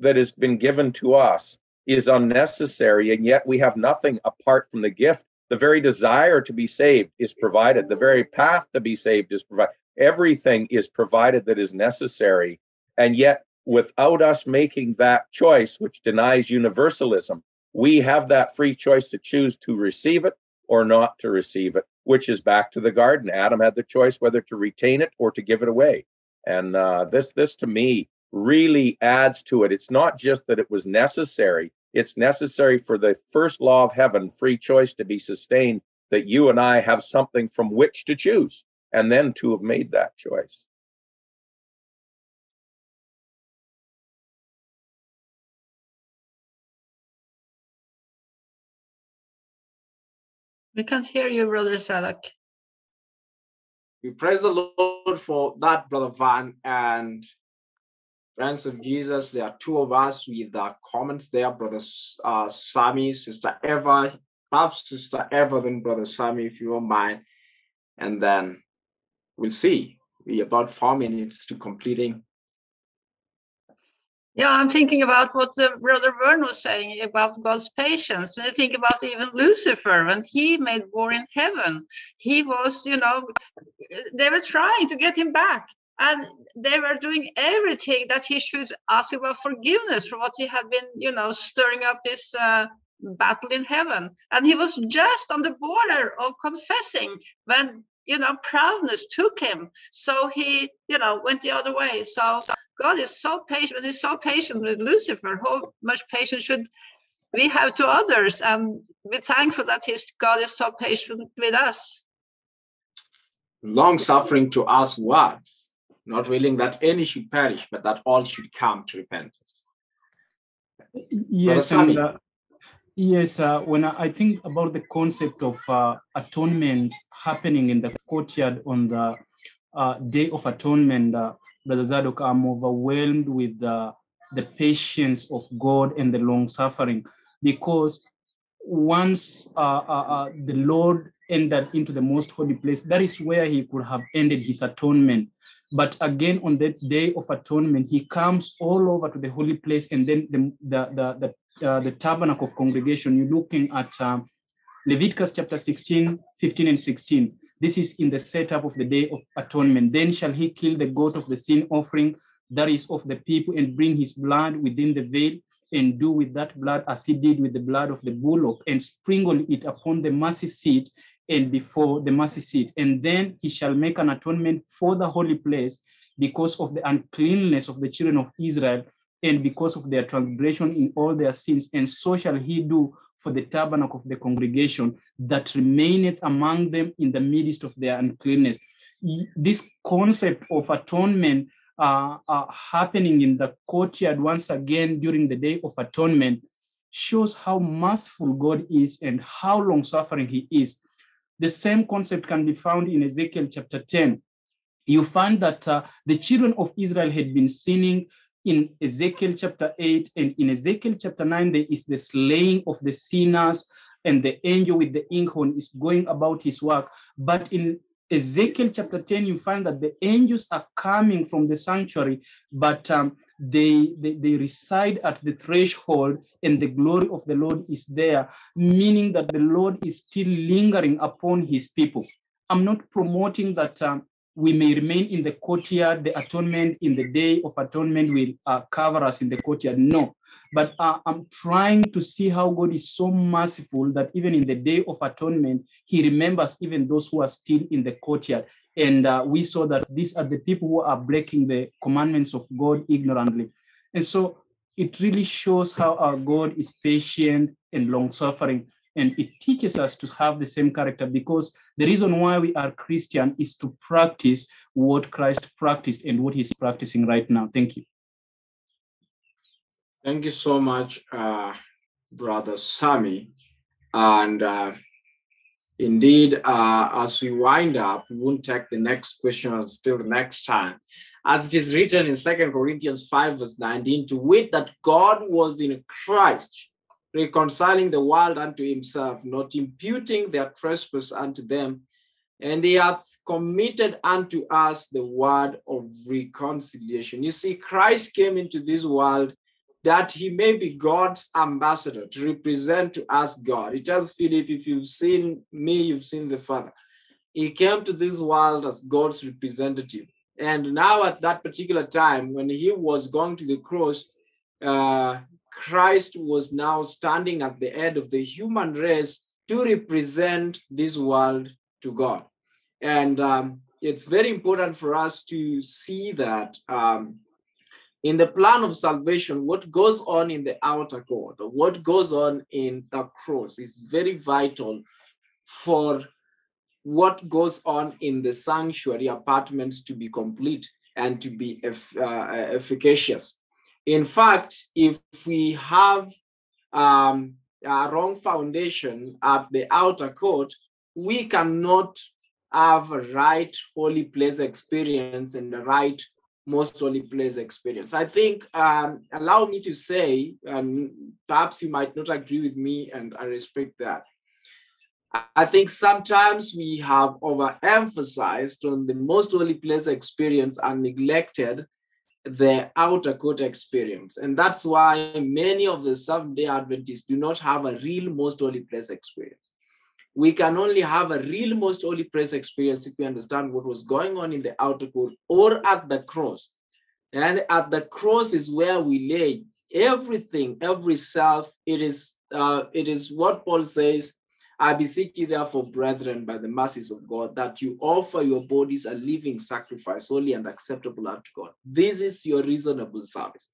that has been given to us is unnecessary, and yet we have nothing apart from the gift. The very desire to be saved is provided. The very path to be saved is provided. Everything is provided that is necessary, and yet without us making that choice, which denies universalism, we have that free choice to choose to receive it or not to receive it, which is back to the garden. Adam had the choice whether to retain it or to give it away. And uh, this, this to me really adds to it. It's not just that it was necessary; it's necessary for the first law of heaven, free choice, to be sustained. That you and I have something from which to choose, and then to have made that choice. We can't hear you, Brother Zaddoch. We praise the Lord for that, Brother Van. And Friends of Jesus, there are two of us with uh, comments there, Brother uh, Sami, Sister Eva, perhaps Sister Eva, then Brother Sami, if you don't mind. And then we'll see. We're about four minutes to completing. Yeah, I'm thinking about what the brother Vern was saying about God's patience. When I think about even Lucifer, when he made war in heaven, he was, you know, they were trying to get him back. And they were doing everything that he should ask about forgiveness for what he had been you know stirring up this uh, battle in heaven. And he was just on the border of confessing when you know proudness took him. So he you know went the other way. So god is so patient he's so patient with lucifer how much patience should we have to others and we're thankful that his god is so patient with us long suffering to us words not willing that any should perish, but that all should come to repentance. Yes, and, uh, yes. Uh, when I think about the concept of uh, atonement happening in the courtyard on the uh, Day of Atonement, uh, Brother Zaddoch, I'm overwhelmed with the patience of God and the long suffering, because once uh, the Lord entered into the most holy place, that is where He could have ended His atonement but again, on that day of atonement, he comes all over to the holy place, and then the the the the, uh, the tabernacle of congregation. You're looking at uh, Leviticus chapter 16, 15, and 16. This is in the setup of the day of atonement. Then shall he kill the goat of the sin offering, that is of the people, and bring his blood within the veil, and do with that blood as he did with the blood of the bullock, and sprinkle it upon the mercy seat and before the mercy seat. And then he shall make an atonement for the holy place because of the uncleanness of the children of Israel and because of their transgression in all their sins. And so shall he do for the tabernacle of the congregation that remaineth among them in the midst of their uncleanness. This concept of atonement uh, uh, happening in the courtyard once again during the day of atonement shows how merciful God is and how long suffering he is. The same concept can be found in Ezekiel chapter 10. You find that uh, the children of Israel had been sinning in Ezekiel chapter 8, and in Ezekiel chapter 9, there is the slaying of the sinners, and the angel with the inkhorn is going about his work. But in Ezekiel chapter 10, you find that the angels are coming from the sanctuary, but um, they, they, they reside at the threshold and the glory of the Lord is there, meaning that the Lord is still lingering upon his people. I'm not promoting that um, we may remain in the courtyard, the atonement in the day of atonement will uh, cover us in the courtyard. No, but uh, I'm trying to see how God is so merciful that even in the day of atonement, He remembers even those who are still in the courtyard. And uh, we saw that these are the people who are breaking the commandments of God ignorantly. And so it really shows how our God is patient and long suffering. And it teaches us to have the same character because the reason why we are Christian is to practice what Christ practiced and what he's practicing right now. Thank you. Thank you so much, uh, Brother Sami. And uh, indeed, uh, as we wind up, we won't take the next question until the next time. As it is written in Second Corinthians 5, verse 19, to wit that God was in Christ, reconciling the world unto himself, not imputing their trespass unto them, and he hath committed unto us the word of reconciliation. You see, Christ came into this world that he may be God's ambassador to represent to us God. He tells Philip, if you've seen me, you've seen the Father. He came to this world as God's representative. And now, at that particular time, when he was going to the cross, uh, Christ was now standing at the head of the human race to represent this world to God. And um, it's very important for us to see that um, in the plan of salvation, what goes on in the outer court, or what goes on in the cross, is very vital for what goes on in the sanctuary apartments to be complete and to be uh, efficacious. In fact, if we have um, a wrong foundation at the outer court, we cannot have a right holy place experience and the right most holy place experience. I think, um, allow me to say, and perhaps you might not agree with me, and I respect that. I think sometimes we have overemphasized on the most holy place experience and neglected the outer court experience. And that's why many of the Seventh day Adventists do not have a real most holy place experience. We can only have a real most holy place experience if we understand what was going on in the outer court or at the cross. And at the cross is where we lay everything, every self. It is, uh, it is what Paul says I beseech you, therefore, brethren, by the mercies of God, that you offer your bodies a living sacrifice, holy and acceptable unto God. This is your reasonable service.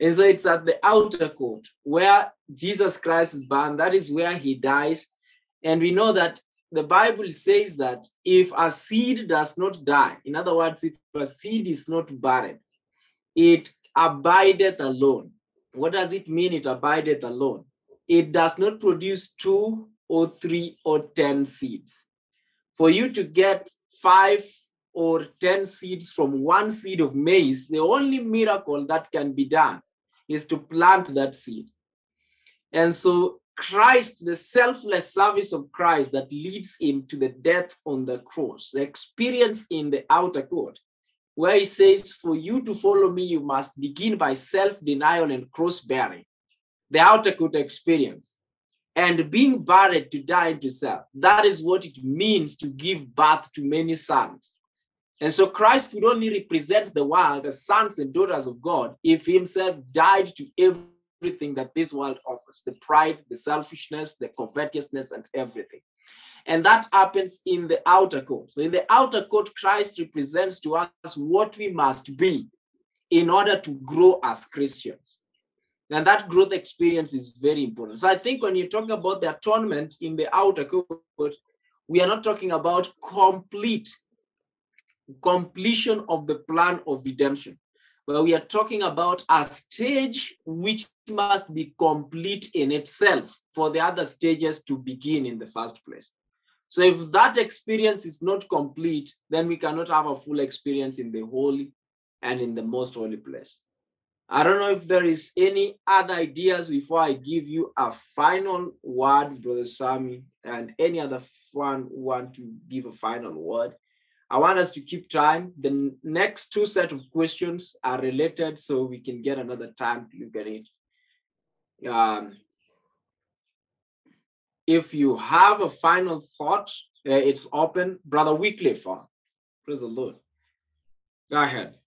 And so it's at the outer court where Jesus Christ is born. That is where he dies. And we know that the Bible says that if a seed does not die, in other words, if a seed is not buried, it abideth alone. What does it mean it abideth alone? It does not produce two or three or 10 seeds. For you to get five or 10 seeds from one seed of maize, the only miracle that can be done is to plant that seed. And so Christ, the selfless service of Christ that leads him to the death on the cross, the experience in the outer court, where he says, For you to follow me, you must begin by self denial and cross bearing, the outer court experience and being buried to die into self. That is what it means to give birth to many sons. And so Christ could only represent the world as sons and daughters of God if himself died to everything that this world offers the pride, the selfishness, the covetousness, and everything. And that happens in the outer court. So, in the outer court, Christ represents to us what we must be in order to grow as Christians. And that growth experience is very important. So I think when you talk about the atonement in the outer court, we are not talking about complete completion of the plan of redemption, but we are talking about a stage which must be complete in itself for the other stages to begin in the first place. So if that experience is not complete, then we cannot have a full experience in the holy and in the most holy place. I don't know if there is any other ideas before I give you a final word, Brother Sami, and any other one want to give a final word. I want us to keep time. The next two set of questions are related, so we can get another time to look at it. Um, if you have a final thought, uh, it's open. Brother Wycliffe, praise the Lord. Go ahead.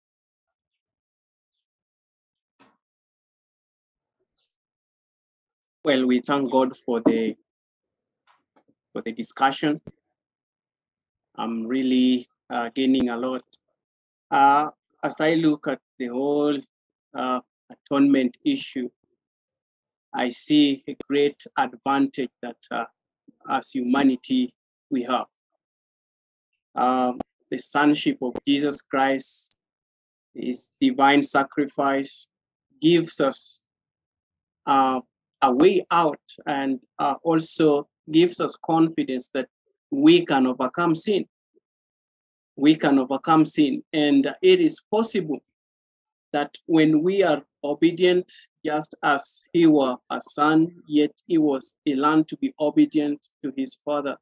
Well, we thank God for the for the discussion. I'm really uh, gaining a lot. Uh, as I look at the whole uh, atonement issue, I see a great advantage that uh, as humanity we have. Um, the sonship of Jesus Christ, his divine sacrifice, gives us uh, a way out and uh, also gives us confidence that we can overcome sin. We can overcome sin. And it is possible that when we are obedient, just as he was a son, yet he was he learned to be obedient to his father.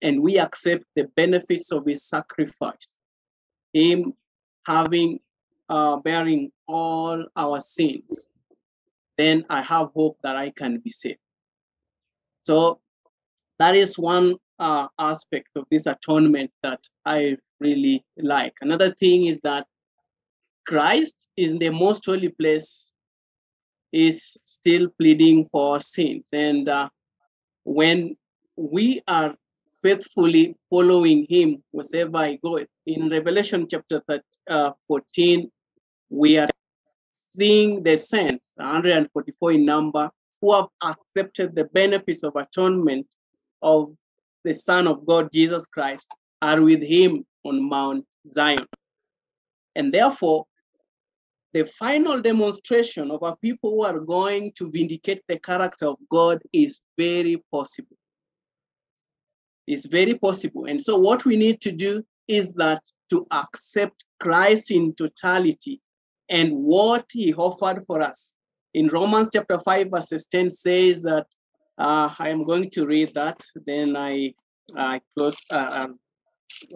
And we accept the benefits of his sacrifice, him having uh, bearing all our sins, then I have hope that I can be saved. So that is one uh, aspect of this atonement that I really like. Another thing is that Christ is in the most holy place, is still pleading for sins. And uh, when we are faithfully following him wherever I go, in Revelation chapter 13, uh, 14, we are seeing the saints, 144 in number, who have accepted the benefits of atonement of the Son of God, Jesus Christ, are with him on Mount Zion. And therefore, the final demonstration of a people who are going to vindicate the character of God is very possible. It's very possible. And so, what we need to do is that to accept Christ in totality and what he offered for us. In Romans chapter 5, verses 10 says that uh, I am going to read that, then I, I close, uh, um,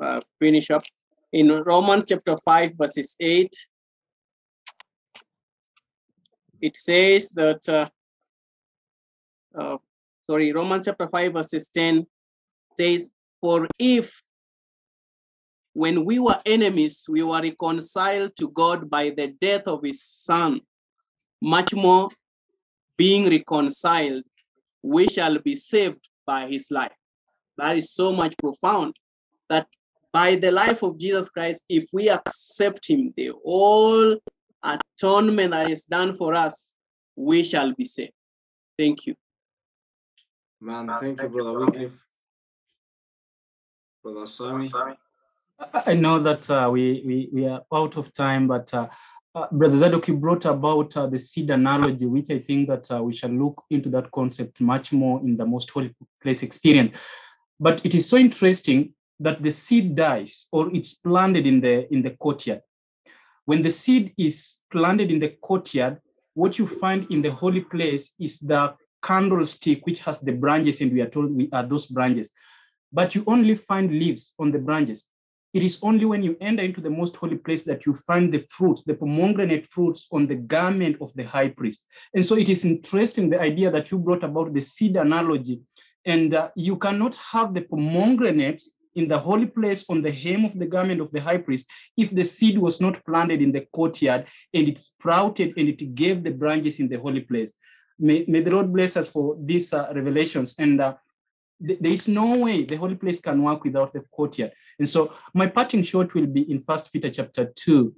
uh, finish up. In Romans chapter 5, verses 8, it says that, uh, uh, sorry, Romans chapter 5, verses 10 says, For if when we were enemies, we were reconciled to God by the death of his son, much more being reconciled, we shall be saved by his life. That is so much profound that by the life of Jesus Christ, if we accept him, the whole atonement that is done for us, we shall be saved. Thank you. Man, thank you, Brother Wycliffe. Brother Sami. I know that uh, we, we we are out of time, but uh, uh, Brother Zaddoch, you brought about uh, the seed analogy, which I think that uh, we shall look into that concept much more in the most holy place experience. But it is so interesting that the seed dies or it's planted in the in the courtyard. When the seed is planted in the courtyard, what you find in the holy place is the candlestick which has the branches, and we are told we are those branches. But you only find leaves on the branches. It is only when you enter into the most holy place that you find the fruits, the pomegranate fruits on the garment of the high priest. And so it is interesting the idea that you brought about the seed analogy. And uh, you cannot have the pomegranates in the holy place on the hem of the garment of the high priest if the seed was not planted in the courtyard and it sprouted and it gave the branches in the holy place. May, may the Lord bless us for these uh, revelations. And uh, there is no way the holy place can work without the courtyard. And so my parting shot will be in First Peter chapter 2,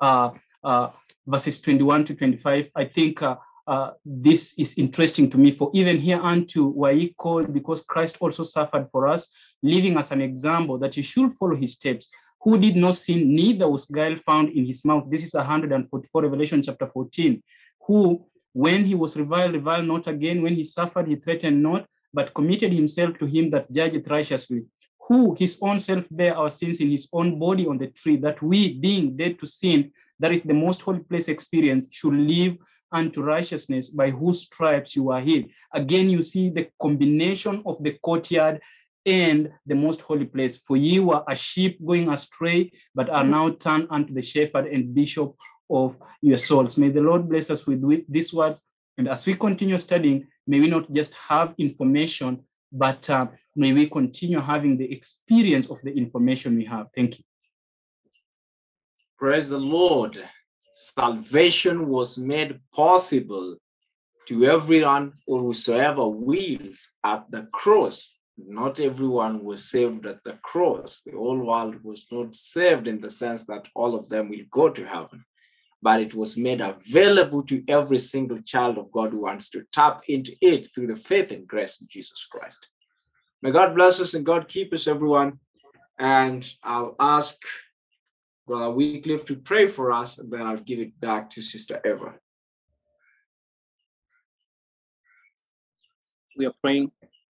uh, uh, verses 21 to 25. I think uh, uh, this is interesting to me for even here unto were ye called because Christ also suffered for us, leaving us an example that you should follow his steps, who did not sin, neither was guile found in his mouth. This is 144, Revelation chapter 14, who when he was reviled, reviled not again, when he suffered, he threatened not, but committed himself to him that judgeth righteously, who his own self bare our sins in his own body on the tree, that we, being dead to sin, that is the most holy place experience, should live unto righteousness, by whose stripes you are healed. Again, you see the combination of the courtyard and the most holy place. For ye were a sheep going astray, but are now turned unto the shepherd and bishop of your souls. May the Lord bless us with, with these words. And as we continue studying, may we not just have information, but uh, may we continue having the experience of the information we have. Thank you. Praise the Lord. Salvation was made possible to everyone or whosoever wills at the cross. Not everyone was saved at the cross. The whole world was not saved in the sense that all of them will go to heaven, but it was made available to every single child of God who wants to tap into it through the faith and grace in Jesus Christ. May God bless us and God keep us, everyone. And I'll ask Brother Wycliffe to pray for us, and then I'll give it back to Sister Eva. We are praying.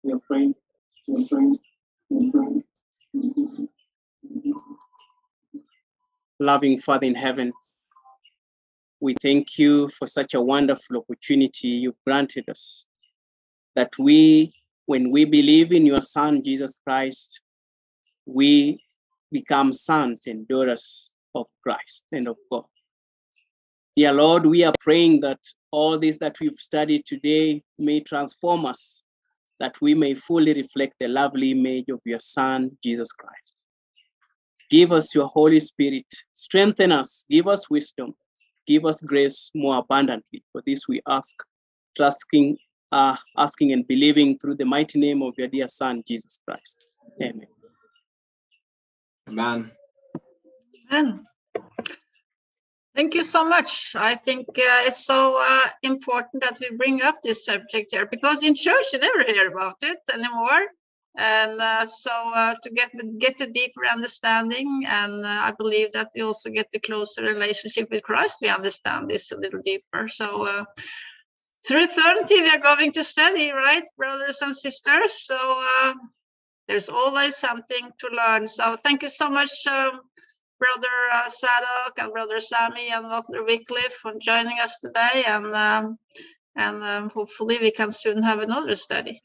We are praying. We are praying. We are praying. Loving Father in heaven, we thank you for such a wonderful opportunity you've granted us. That we, when we believe in your Son, Jesus Christ, we become sons and daughters of Christ and of God. Dear Lord, we are praying that all this that we've studied today may transform us, that we may fully reflect the lovely image of your Son, Jesus Christ. Give us your Holy Spirit, strengthen us, give us wisdom, give us grace more abundantly. For this we ask, trusting, uh, asking and believing through the mighty name of your dear Son, Jesus Christ. Amen. Amen. Amen. Thank you so much. I think uh, it's so uh, important that we bring up this subject here because in church you never hear about it anymore. And uh, so uh, to get get a deeper understanding, and uh, I believe that we also get the closer relationship with Christ. We understand this a little deeper. So uh, through eternity, we are going to study, right, brothers and sisters? So uh, there's always something to learn. So thank you so much. Um, Brother uh, Zaddoch and Brother Sami and Brother Wycliffe for joining us today. And um, and um, hopefully we can soon have another study.